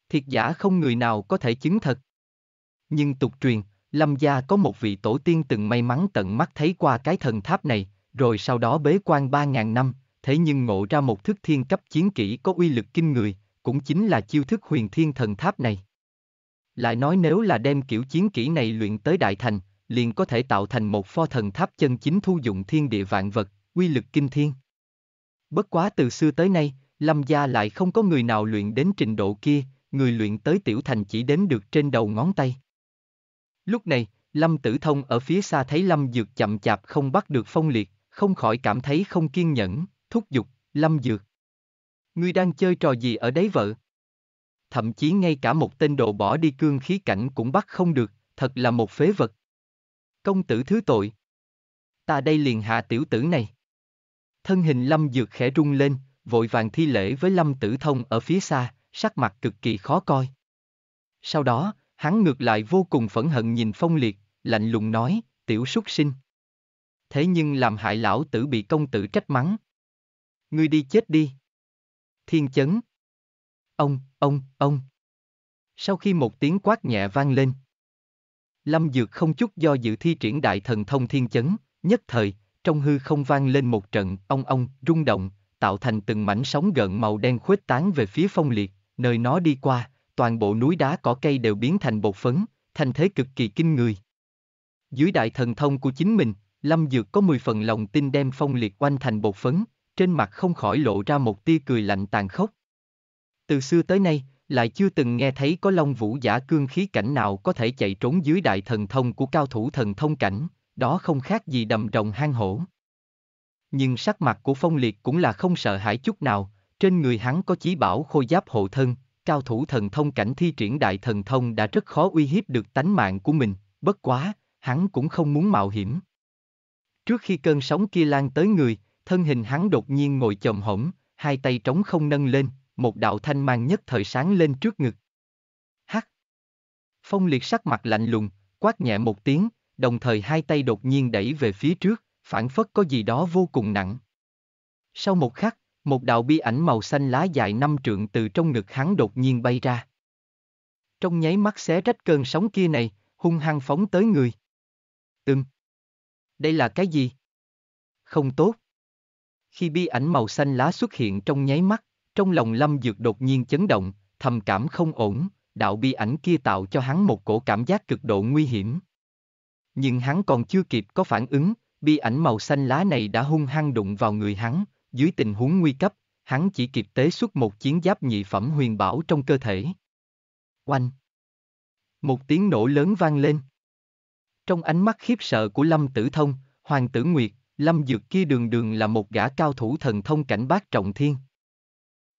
Thiệt giả không người nào có thể chứng thật. Nhưng tục truyền, Lâm gia có một vị tổ tiên từng may mắn tận mắt thấy qua cái thần tháp này, rồi sau đó bế quan ba ngàn năm, thế nhưng ngộ ra một thức thiên cấp chiến kỹ có uy lực kinh người, cũng chính là chiêu thức huyền thiên thần tháp này. Lại nói nếu là đem kiểu chiến kỹ này luyện tới đại thành, liền có thể tạo thành một pho thần tháp chân chính thu dụng thiên địa vạn vật, uy lực kinh thiên. Bất quá từ xưa tới nay, Lâm gia lại không có người nào luyện đến trình độ kia, người luyện tới tiểu thành chỉ đếm được trên đầu ngón tay. Lúc này, Lâm Tử Thông ở phía xa thấy Lâm Dược chậm chạp không bắt được phong liệt, không khỏi cảm thấy không kiên nhẫn, thúc giục, Lâm Dược. Ngươi đang chơi trò gì ở đấy vợ? Thậm chí ngay cả một tên đồ bỏ đi cương khí cảnh cũng bắt không được, thật là một phế vật. Công tử thứ tội. Ta đây liền hạ tiểu tử này. Thân hình Lâm Dược khẽ rung lên, vội vàng thi lễ với Lâm Tử Thông ở phía xa, sắc mặt cực kỳ khó coi. Sau đó, hắn ngược lại vô cùng phẫn hận nhìn Phong Liệt, lạnh lùng nói, tiểu súc sinh. Thế nhưng làm hại lão tử bị công tử trách mắng. Ngươi đi chết đi. Thiên chấn. Ông, ông, ông. Sau khi một tiếng quát nhẹ vang lên. Lâm Dược không chút do dự thi triển đại thần thông thiên chấn, nhất thời, trong hư không vang lên một trận ông ông rung động, tạo thành từng mảnh sóng gợn màu đen khuếch tán về phía phong liệt, nơi nó đi qua, toàn bộ núi đá cỏ cây đều biến thành bột phấn, thành thế cực kỳ kinh người. Dưới đại thần thông của chính mình, Lâm Dược có 10 phần lòng tin đem phong liệt oanh thành bột phấn, trên mặt không khỏi lộ ra một tia cười lạnh tàn khốc. Từ xưa tới nay, lại chưa từng nghe thấy có long vũ giả cương khí cảnh nào có thể chạy trốn dưới đại thần thông của cao thủ thần thông cảnh, đó không khác gì đầm rồng hang hổ. Nhưng sắc mặt của phong liệt cũng là không sợ hãi chút nào, trên người hắn có chí bảo khôi giáp hộ thân, cao thủ thần thông cảnh thi triển đại thần thông đã rất khó uy hiếp được tánh mạng của mình, bất quá, hắn cũng không muốn mạo hiểm. Trước khi cơn sóng kia lan tới người, thân hình hắn đột nhiên ngồi chồm hổm, hai tay trống không nâng lên, một đạo thanh mang nhất thời sáng lên trước ngực. Hắc! Phong liệt sắc mặt lạnh lùng, quát nhẹ một tiếng, đồng thời hai tay đột nhiên đẩy về phía trước, phản phất có gì đó vô cùng nặng. Sau một khắc, một đạo bi ảnh màu xanh lá dài năm trượng từ trong ngực hắn đột nhiên bay ra. Trong nháy mắt xé rách cơn sóng kia này, hung hăng phóng tới người. Ừm. Đây là cái gì? Không tốt. Khi bi ảnh màu xanh lá xuất hiện trong nháy mắt, trong lòng Lâm Dược đột nhiên chấn động, thầm cảm không ổn, đạo bi ảnh kia tạo cho hắn một cổ cảm giác cực độ nguy hiểm. Nhưng hắn còn chưa kịp có phản ứng, bi ảnh màu xanh lá này đã hung hăng đụng vào người hắn, dưới tình huống nguy cấp, hắn chỉ kịp tế xuất một chiến giáp nhị phẩm huyền bảo trong cơ thể. Oanh! Một tiếng nổ lớn vang lên. Trong ánh mắt khiếp sợ của Lâm Tử Thông, Hoàng tử Nguyệt, Lâm Dược kia đường đường là một gã cao thủ thần thông cảnh bát trọng thiên.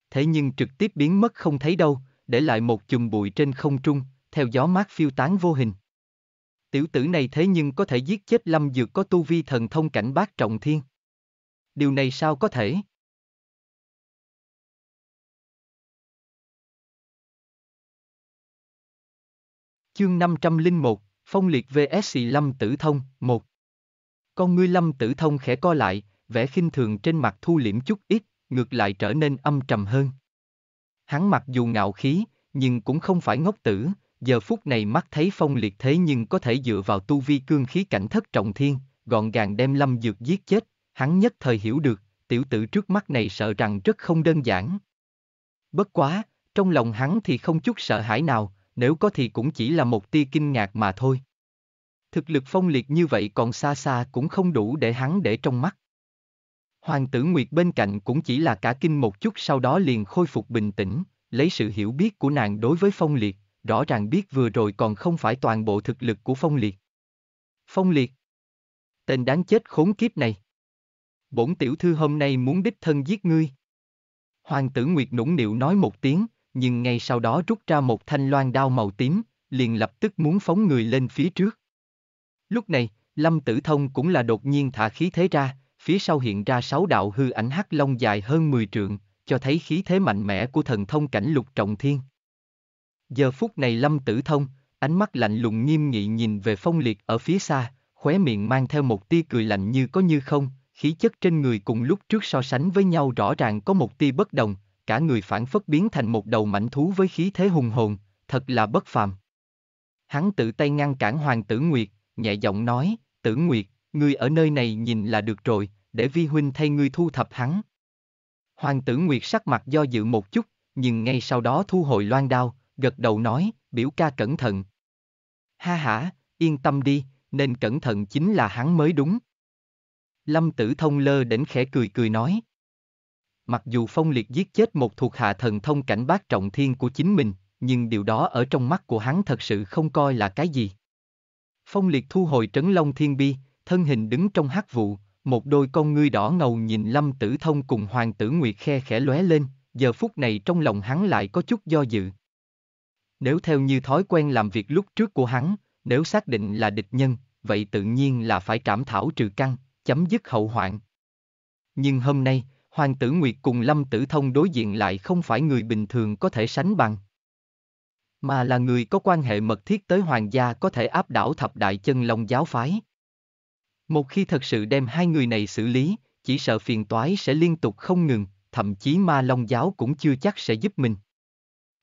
Thế nhưng trực tiếp biến mất không thấy đâu, để lại một chùm bụi trên không trung, theo gió mát phiêu tán vô hình. Tiểu tử này thế nhưng có thể giết chết Lâm Dược có tu vi thần thông cảnh bát trọng thiên. Điều này sao có thể? Chương 501, Phong liệt vs Lâm Tử Thông, 1 Con ngươi Lâm Tử Thông khẽ co lại, vẻ khinh thường trên mặt thu liễm chút ít, ngược lại trở nên âm trầm hơn. Hắn mặc dù ngạo khí, nhưng cũng không phải ngốc tử, giờ phút này mắt thấy phong liệt thế nhưng có thể dựa vào tu vi cương khí cảnh thất trọng thiên, gọn gàng đem lâm dược giết chết, hắn nhất thời hiểu được, tiểu tử trước mắt này sợ rằng rất không đơn giản. Bất quá, trong lòng hắn thì không chút sợ hãi nào, nếu có thì cũng chỉ là một tia kinh ngạc mà thôi. Thực lực phong liệt như vậy còn xa xa cũng không đủ để hắn để trong mắt. Hoàng tử Nguyệt bên cạnh cũng chỉ là cả kinh một chút sau đó liền khôi phục bình tĩnh, lấy sự hiểu biết của nàng đối với phong liệt, rõ ràng biết vừa rồi còn không phải toàn bộ thực lực của phong liệt. Phong liệt. Tên đáng chết khốn kiếp này. Bổn tiểu thư hôm nay muốn đích thân giết ngươi. Hoàng tử Nguyệt nũng nịu nói một tiếng, nhưng ngay sau đó rút ra một thanh loan đao màu tím, liền lập tức muốn phóng người lên phía trước. Lúc này, Lâm Tử Thông cũng là đột nhiên thả khí thế ra, phía sau hiện ra sáu đạo hư ảnh hắc long dài hơn 10 trượng, cho thấy khí thế mạnh mẽ của thần thông cảnh lục trọng thiên. Giờ phút này Lâm Tử Thông, ánh mắt lạnh lùng nghiêm nghị nhìn về phong liệt ở phía xa, khóe miệng mang theo một tia cười lạnh như có như không, khí chất trên người cùng lúc trước so sánh với nhau rõ ràng có một tia bất đồng, cả người phản phất biến thành một đầu mảnh thú với khí thế hùng hồn, thật là bất phàm. Hắn tự tay ngăn cản Hoàng tử Nguyệt, nhẹ giọng nói, tử Nguyệt, ngươi ở nơi này nhìn là được rồi, để vi huynh thay ngươi thu thập hắn. Hoàng tử Nguyệt sắc mặt do dự một chút, nhưng ngay sau đó thu hồi loan đao, gật đầu nói, biểu ca cẩn thận. Ha ha yên tâm đi, nên cẩn thận chính là hắn mới đúng. Lâm Tử Thông lơ đến khẽ cười cười nói. Mặc dù Phong Liệt giết chết một thuộc hạ thần thông cảnh bát trọng thiên của chính mình, nhưng điều đó ở trong mắt của hắn thật sự không coi là cái gì. Phong Liệt thu hồi trấn long thiên bi, thân hình đứng trong hắc vụ, một đôi con ngươi đỏ ngầu nhìn Lâm Tử Thông cùng Hoàng tử Nguyệt khe khẽ lóe lên, giờ phút này trong lòng hắn lại có chút do dự. Nếu theo như thói quen làm việc lúc trước của hắn, nếu xác định là địch nhân, vậy tự nhiên là phải trảm thảo trừ căn, chấm dứt hậu hoạn. Nhưng hôm nay, Hoàng tử Nguyệt cùng Lâm Tử Thông đối diện lại không phải người bình thường có thể sánh bằng. Mà là người có quan hệ mật thiết tới hoàng gia có thể áp đảo thập đại chân long giáo phái. Một khi thật sự đem hai người này xử lý, chỉ sợ phiền toái sẽ liên tục không ngừng, thậm chí ma long giáo cũng chưa chắc sẽ giúp mình.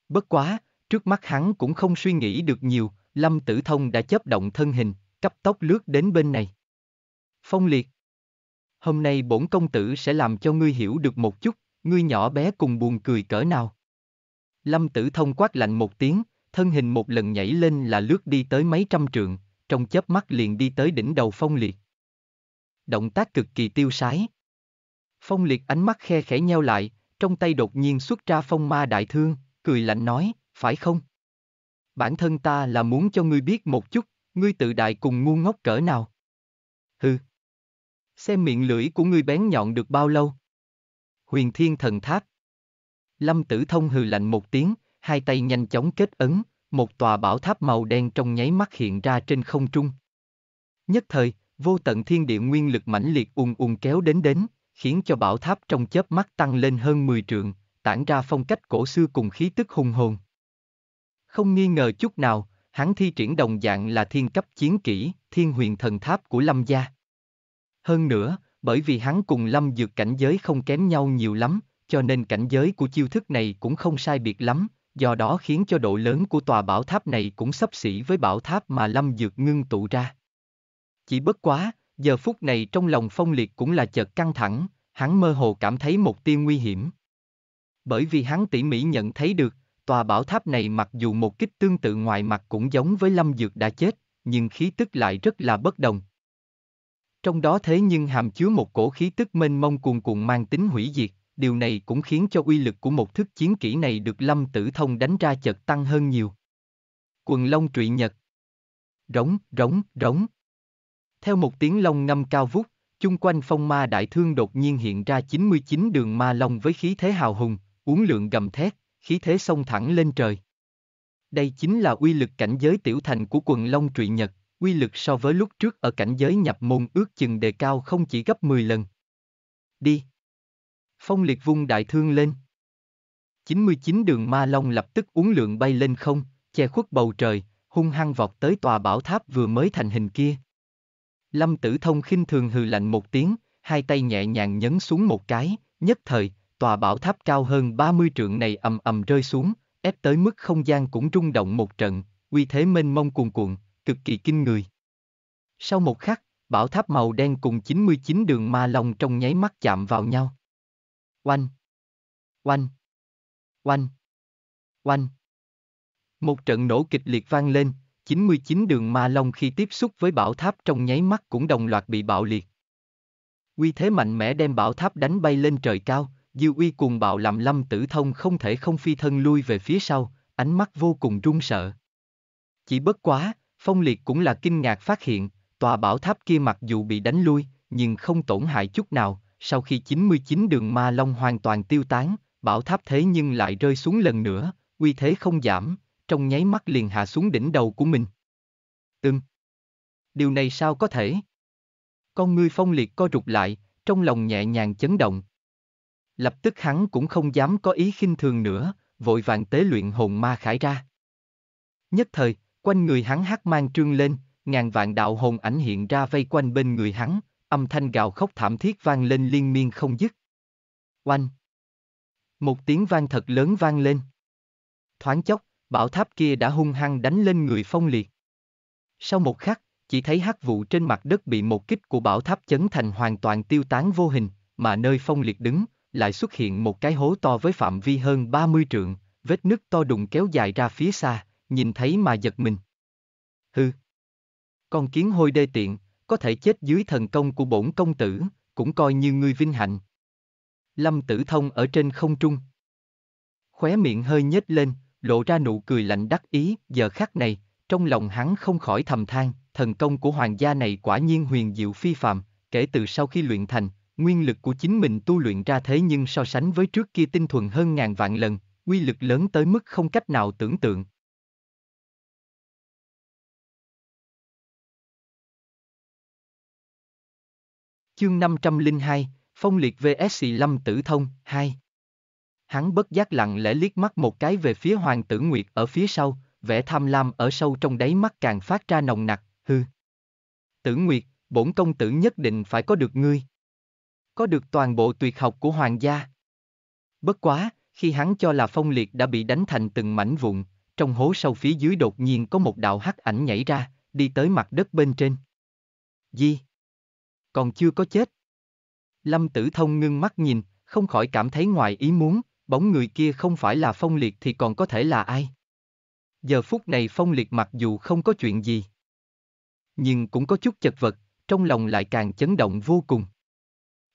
Bất quá, trước mắt hắn cũng không suy nghĩ được nhiều, Lâm Tử Thông đã chấp động thân hình, cấp tốc lướt đến bên này. Phong liệt. Hôm nay bổn công tử sẽ làm cho ngươi hiểu được một chút, ngươi nhỏ bé cùng buồn cười cỡ nào. Lâm Tử Thông quát lạnh một tiếng, thân hình một lần nhảy lên là lướt đi tới mấy trăm trượng, trong chớp mắt liền đi tới đỉnh đầu phong liệt. Động tác cực kỳ tiêu sái. Phong liệt ánh mắt khe khẽ nheo lại, trong tay đột nhiên xuất ra phong ma đại thương, cười lạnh nói, phải không? Bản thân ta là muốn cho ngươi biết một chút, ngươi tự đại cùng ngu ngốc cỡ nào. Hừ. Xem miệng lưỡi của ngươi bén nhọn được bao lâu. Huyền thiên thần tháp. Lâm tử thông hừ lạnh một tiếng, hai tay nhanh chóng kết ấn, một tòa bảo tháp màu đen trong nháy mắt hiện ra trên không trung. Nhất thời, vô tận thiên địa nguyên lực mãnh liệt ùn ùn kéo đến đến, khiến cho bảo tháp trong chớp mắt tăng lên hơn 10 trượng, tản ra phong cách cổ xưa cùng khí tức hùng hồn. Không nghi ngờ chút nào, hắn thi triển đồng dạng là thiên cấp chiến kỹ, thiên huyền thần tháp của Lâm gia. Hơn nữa, bởi vì hắn cùng Lâm dược cảnh giới không kém nhau nhiều lắm, cho nên cảnh giới của chiêu thức này cũng không sai biệt lắm, do đó khiến cho độ lớn của tòa bảo tháp này cũng sấp xỉ với bảo tháp mà Lâm dược ngưng tụ ra. Chỉ bất quá, giờ phút này trong lòng phong liệt cũng là chợt căng thẳng, hắn mơ hồ cảm thấy một tia nguy hiểm. Bởi vì hắn tỉ mỉ nhận thấy được, tòa bảo tháp này mặc dù một kích tương tự ngoài mặt cũng giống với lâm dược đã chết, nhưng khí tức lại rất là bất đồng. Trong đó thế nhưng hàm chứa một cổ khí tức mênh mông cuồn cuộn mang tính hủy diệt, điều này cũng khiến cho uy lực của một thức chiến kỹ này được lâm tử thông đánh ra chợt tăng hơn nhiều. Quần long trụy nhật Rống, rống, rống Theo một tiếng long ngâm cao vút, chung quanh phong ma đại thương đột nhiên hiện ra 99 đường ma long với khí thế hào hùng, uốn lượng gầm thét, khí thế xông thẳng lên trời. Đây chính là uy lực cảnh giới tiểu thành của quần long trụy nhật, Quy lực so với lúc trước ở cảnh giới nhập môn ước chừng đề cao không chỉ gấp 10 lần. Đi! Phong liệt vung đại thương lên. 99 đường ma long lập tức uốn lượng bay lên không, che khuất bầu trời, hung hăng vọt tới tòa bảo tháp vừa mới thành hình kia. Lâm Tử Thông khinh thường hừ lạnh một tiếng, hai tay nhẹ nhàng nhấn xuống một cái, nhất thời, tòa bảo tháp cao hơn 30 trượng này ầm ầm rơi xuống, ép tới mức không gian cũng rung động một trận, uy thế mênh mông cuồn cuộn, cực kỳ kinh người. Sau một khắc, bảo tháp màu đen cùng 99 đường ma long trong nháy mắt chạm vào nhau. Oanh! Oanh! Oanh! Oanh! Một trận nổ kịch liệt vang lên, 99 đường ma long khi tiếp xúc với bảo tháp trong nháy mắt cũng đồng loạt bị bạo liệt. Uy thế mạnh mẽ đem bảo tháp đánh bay lên trời cao, dư uy cuồng bạo làm lâm tử thông không thể không phi thân lui về phía sau, ánh mắt vô cùng run sợ. Chỉ bất quá, phong liệt cũng là kinh ngạc phát hiện, tòa bảo tháp kia mặc dù bị đánh lui, nhưng không tổn hại chút nào, sau khi 99 đường ma long hoàn toàn tiêu tán, bảo tháp thế nhưng lại rơi xuống lần nữa, uy thế không giảm, trong nháy mắt liền hạ xuống đỉnh đầu của mình. Ừm. Điều này sao có thể? Con ngươi phong liệt co rụt lại, trong lòng nhẹ nhàng chấn động. Lập tức hắn cũng không dám có ý khinh thường nữa, vội vàng tế luyện hồn ma khải ra. Nhất thời, quanh người hắn hát mang trương lên, ngàn vạn đạo hồn ảnh hiện ra vây quanh bên người hắn, âm thanh gào khóc thảm thiết vang lên liên miên không dứt. Oanh! Một tiếng vang thật lớn vang lên. Thoáng chốc, bảo tháp kia đã hung hăng đánh lên người phong liệt. Sau một khắc, chỉ thấy hắc vụ trên mặt đất bị một kích của bảo tháp chấn thành hoàn toàn tiêu tán vô hình, mà nơi phong liệt đứng, lại xuất hiện một cái hố to với phạm vi hơn 30 trượng, vết nứt to đùng kéo dài ra phía xa, nhìn thấy mà giật mình. Hừ, Con kiến hôi đê tiện, có thể chết dưới thần công của bổn công tử, cũng coi như ngươi vinh hạnh. Lâm Tử Thông ở trên không trung. Khóe miệng hơi nhếch lên, lộ ra nụ cười lạnh đắc ý, giờ khắc này, trong lòng hắn không khỏi thầm than, thần công của hoàng gia này quả nhiên huyền diệu phi phàm, kể từ sau khi luyện thành, nguyên lực của chính mình tu luyện ra thế nhưng so sánh với trước kia tinh thuần hơn ngàn vạn lần, quy lực lớn tới mức không cách nào tưởng tượng. Chương 502, Phong liệt vs Lâm Tử Thông, 2 Hắn bất giác lặng lẽ liếc mắt một cái về phía Hoàng tử Nguyệt ở phía sau, vẻ tham lam ở sâu trong đáy mắt càng phát ra nồng nặc, hư. Tử Nguyệt, bổn công tử nhất định phải có được ngươi. Có được toàn bộ tuyệt học của hoàng gia. Bất quá, khi hắn cho là phong liệt đã bị đánh thành từng mảnh vụn, trong hố sâu phía dưới đột nhiên có một đạo hắc ảnh nhảy ra, đi tới mặt đất bên trên. Di. Còn chưa có chết. Lâm Tử Thông ngưng mắt nhìn, không khỏi cảm thấy ngoài ý muốn, bóng người kia không phải là phong liệt thì còn có thể là ai. Giờ phút này phong liệt mặc dù không có chuyện gì. Nhưng cũng có chút chật vật, trong lòng lại càng chấn động vô cùng.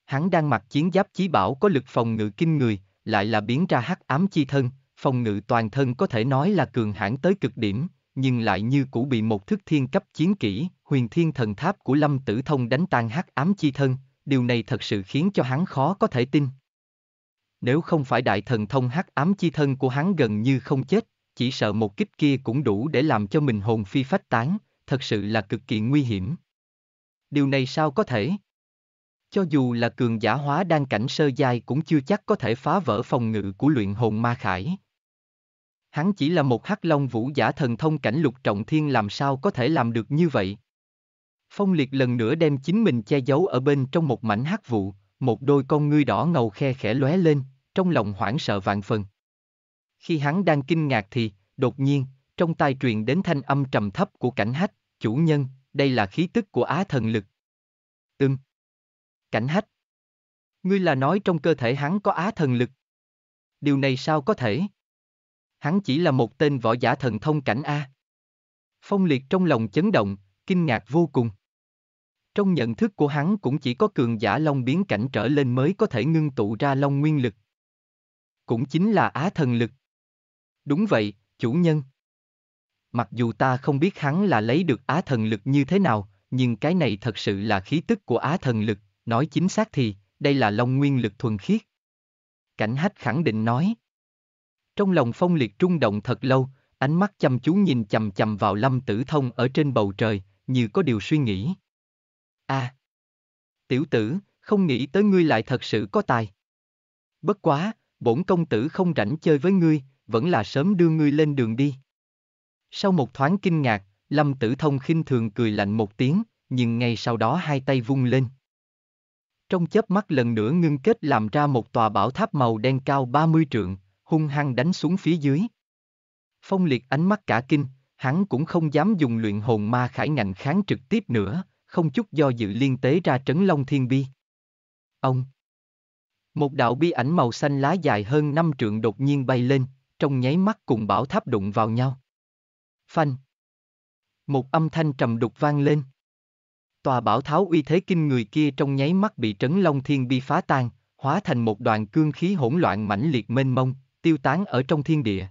Hắn đang mặc chiến giáp chí bảo có lực phòng ngự kinh người, lại là biến ra hắc ám chi thân, phòng ngự toàn thân có thể nói là cường hãn tới cực điểm, nhưng lại như cũ bị một thức thiên cấp chiến kỹ, huyền thiên thần tháp của Lâm Tử Thông đánh tan hắc ám chi thân, điều này thật sự khiến cho hắn khó có thể tin. Nếu không phải đại thần thông hắc ám chi thân của hắn gần như không chết, chỉ sợ một kích kia cũng đủ để làm cho mình hồn phi phách tán, thật sự là cực kỳ nguy hiểm. Điều này sao có thể? Cho dù là cường giả hóa đang cảnh sơ giai cũng chưa chắc có thể phá vỡ phòng ngự của luyện hồn ma khải. Hắn chỉ là một hắc long vũ giả thần thông cảnh lục trọng thiên làm sao có thể làm được như vậy? Phong liệt lần nữa đem chính mình che giấu ở bên trong một mảnh hắc vụ, một đôi con ngươi đỏ ngầu khe khẽ lóe lên, trong lòng hoảng sợ vạn phần. Khi hắn đang kinh ngạc thì, đột nhiên, trong tai truyền đến thanh âm trầm thấp của cảnh hách, chủ nhân, đây là khí tức của á thần lực. Ừm. Cảnh hách. Ngươi là nói trong cơ thể hắn có á thần lực. Điều này sao có thể? Hắn chỉ là một tên võ giả thần thông cảnh A. Phong liệt trong lòng chấn động, kinh ngạc vô cùng. Trong nhận thức của hắn cũng chỉ có cường giả long biến cảnh trở lên mới có thể ngưng tụ ra long nguyên lực. Cũng chính là á thần lực. Đúng vậy, chủ nhân. Mặc dù ta không biết hắn là lấy được á thần lực như thế nào, nhưng cái này thật sự là khí tức của á thần lực, nói chính xác thì, đây là long nguyên lực thuần khiết. Cảnh hách khẳng định nói. Trong lòng phong liệt trung động thật lâu, ánh mắt chăm chú nhìn chầm chầm vào lâm tử thông ở trên bầu trời, như có điều suy nghĩ. a à, Tiểu tử, không nghĩ tới ngươi lại thật sự có tài. Bất quá, bổn công tử không rảnh chơi với ngươi, vẫn là sớm đưa ngươi lên đường đi. Sau một thoáng kinh ngạc, Lâm Tử Thông khinh thường cười lạnh một tiếng, nhưng ngay sau đó hai tay vung lên. Trong chớp mắt lần nữa ngưng kết làm ra một tòa bảo tháp màu đen cao 30 trượng, hung hăng đánh xuống phía dưới. Phong liệt ánh mắt cả kinh, hắn cũng không dám dùng luyện hồn ma khải ngạnh kháng trực tiếp nữa, không chút do dự liên tế ra trấn long thiên bi. Ông Một đạo bi ảnh màu xanh lá dài hơn năm trượng đột nhiên bay lên, trong nháy mắt cùng bảo tháp đụng vào nhau. Phanh. Một âm thanh trầm đục vang lên. Tòa bảo tháo uy thế kinh người kia trong nháy mắt bị trấn long thiên bi phá tan, hóa thành một đoàn cương khí hỗn loạn mãnh liệt mênh mông, tiêu tán ở trong thiên địa.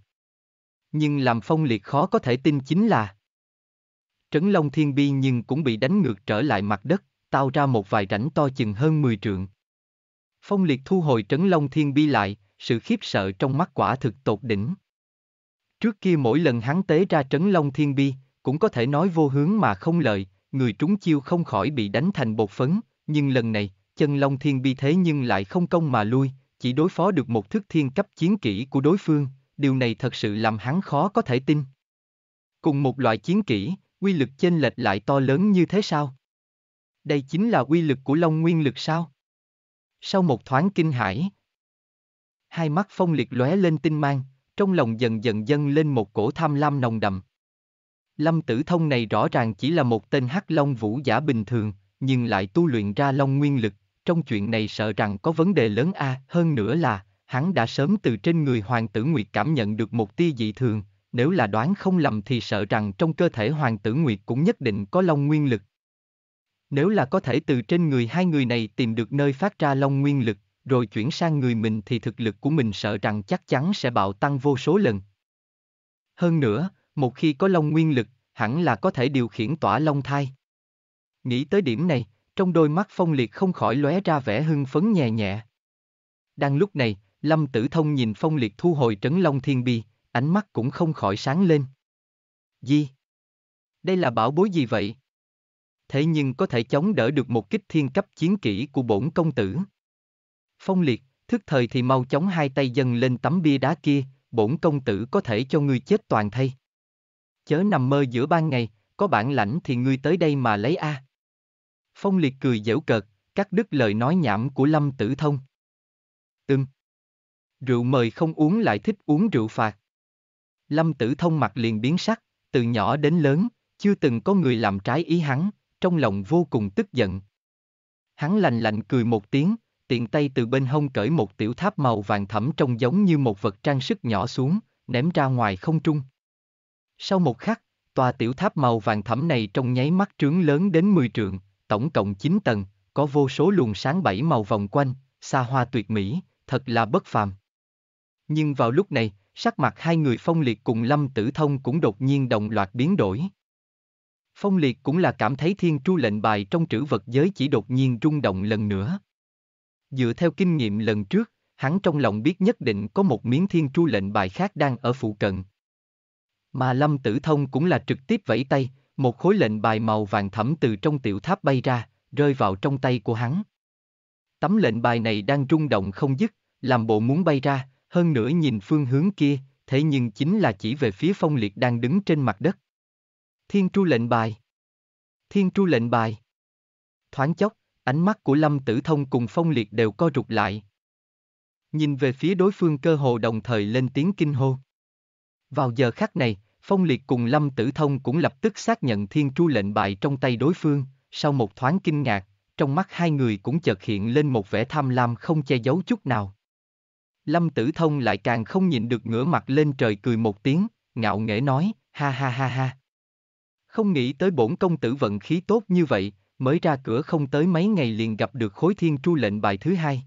Nhưng làm phong liệt khó có thể tin chính là Trấn Long Thiên Bi nhưng cũng bị đánh ngược trở lại mặt đất, tạo ra một vài rãnh to chừng hơn 10 trượng. Phong liệt thu hồi Trấn Long Thiên Bi lại, sự khiếp sợ trong mắt quả thực tột đỉnh. Trước kia mỗi lần hắn tế ra Trấn Long Thiên Bi, cũng có thể nói vô hướng mà không lợi, người trúng chiêu không khỏi bị đánh thành bột phấn, nhưng lần này, chân Long Thiên Bi thế nhưng lại không công mà lui, chỉ đối phó được một thức thiên cấp chiến kỹ của đối phương, điều này thật sự làm hắn khó có thể tin. Cùng một loại chiến kỹ, quy lực chênh lệch lại to lớn như thế sao? Đây chính là quy lực của Long Nguyên lực sao? Sau một thoáng kinh hãi, hai mắt phong liệt lóe lên tinh mang, trong lòng dần dần dâng lên một cổ tham lam nồng đậm. Lâm Tử Thông này rõ ràng chỉ là một tên hắc long vũ giả bình thường, nhưng lại tu luyện ra long nguyên lực, trong chuyện này sợ rằng có vấn đề lớn a, hơn nữa là, hắn đã sớm từ trên người hoàng tử Nguyệt cảm nhận được một tia dị thường, nếu là đoán không lầm thì sợ rằng trong cơ thể hoàng tử Nguyệt cũng nhất định có long nguyên lực. Nếu là có thể từ trên người hai người này tìm được nơi phát ra long nguyên lực, rồi chuyển sang người mình thì thực lực của mình sợ rằng chắc chắn sẽ bạo tăng vô số lần. Hơn nữa, một khi có long nguyên lực, hẳn là có thể điều khiển tỏa long thai. Nghĩ tới điểm này, trong đôi mắt phong liệt không khỏi lóe ra vẻ hưng phấn nhẹ nhẹ. Đang lúc này, Lâm Tử Thông nhìn phong liệt thu hồi trấn long thiên bi, ánh mắt cũng không khỏi sáng lên. Gì? Đây là bảo bối gì vậy? Thế nhưng có thể chống đỡ được một kích thiên cấp chiến kỹ của bổn công tử. Phong liệt, thức thời thì mau chóng hai tay dâng lên tấm bia đá kia, bổn công tử có thể cho ngươi chết toàn thay. Chớ nằm mơ giữa ban ngày, có bản lãnh thì ngươi tới đây mà lấy a. Phong liệt cười dễu cợt, cắt đứt lời nói nhảm của Lâm Tử Thông. Ừm. Rượu mời không uống lại thích uống rượu phạt. Lâm Tử Thông mặt liền biến sắc, từ nhỏ đến lớn, chưa từng có người làm trái ý hắn, trong lòng vô cùng tức giận. Hắn lành lạnh cười một tiếng, tiện tay từ bên hông cởi một tiểu tháp màu vàng thẫm trông giống như một vật trang sức nhỏ xuống, ném ra ngoài không trung. Sau một khắc, tòa tiểu tháp màu vàng thẫm này trong nháy mắt trướng lớn đến 10 trượng, tổng cộng 9 tầng, có vô số luồng sáng bảy màu vòng quanh, xa hoa tuyệt mỹ, thật là bất phàm. Nhưng vào lúc này, sắc mặt hai người phong liệt cùng lâm tử thông cũng đột nhiên đồng loạt biến đổi. Phong liệt cũng là cảm thấy thiên tru lệnh bài trong trữ vật giới chỉ đột nhiên rung động lần nữa. Dựa theo kinh nghiệm lần trước, hắn trong lòng biết nhất định có một miếng thiên tru lệnh bài khác đang ở phụ cận. Mà Lâm Tử Thông cũng là trực tiếp vẫy tay, một khối lệnh bài màu vàng thẫm từ trong tiểu tháp bay ra, rơi vào trong tay của hắn. Tấm lệnh bài này đang rung động không dứt, làm bộ muốn bay ra, hơn nữa nhìn phương hướng kia, thế nhưng chính là chỉ về phía phong liệt đang đứng trên mặt đất. Thiên tru lệnh bài. Thiên tru lệnh bài. Thoáng chốc, ánh mắt của Lâm Tử Thông cùng phong liệt đều co rụt lại. Nhìn về phía đối phương cơ hồ đồng thời lên tiếng kinh hô. Vào giờ khắc này, Phong Liệt cùng Lâm Tử Thông cũng lập tức xác nhận thiên tru lệnh bài trong tay đối phương, sau một thoáng kinh ngạc, trong mắt hai người cũng chợt hiện lên một vẻ tham lam không che giấu chút nào. Lâm Tử Thông lại càng không nhịn được ngửa mặt lên trời cười một tiếng, ngạo nghễ nói, ha ha ha ha. Không nghĩ tới bổn công tử vận khí tốt như vậy, mới ra cửa không tới mấy ngày liền gặp được khối thiên tru lệnh bài thứ hai.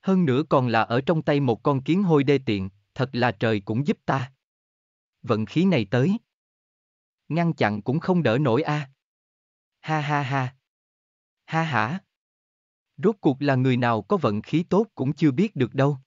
Hơn nữa còn là ở trong tay một con kiến hôi đê tiện, thật là trời cũng giúp ta. Vận khí này tới. Ngăn chặn cũng không đỡ nổi a. Ha ha ha. Ha hả. Rốt cuộc là người nào có vận khí tốt cũng chưa biết được đâu.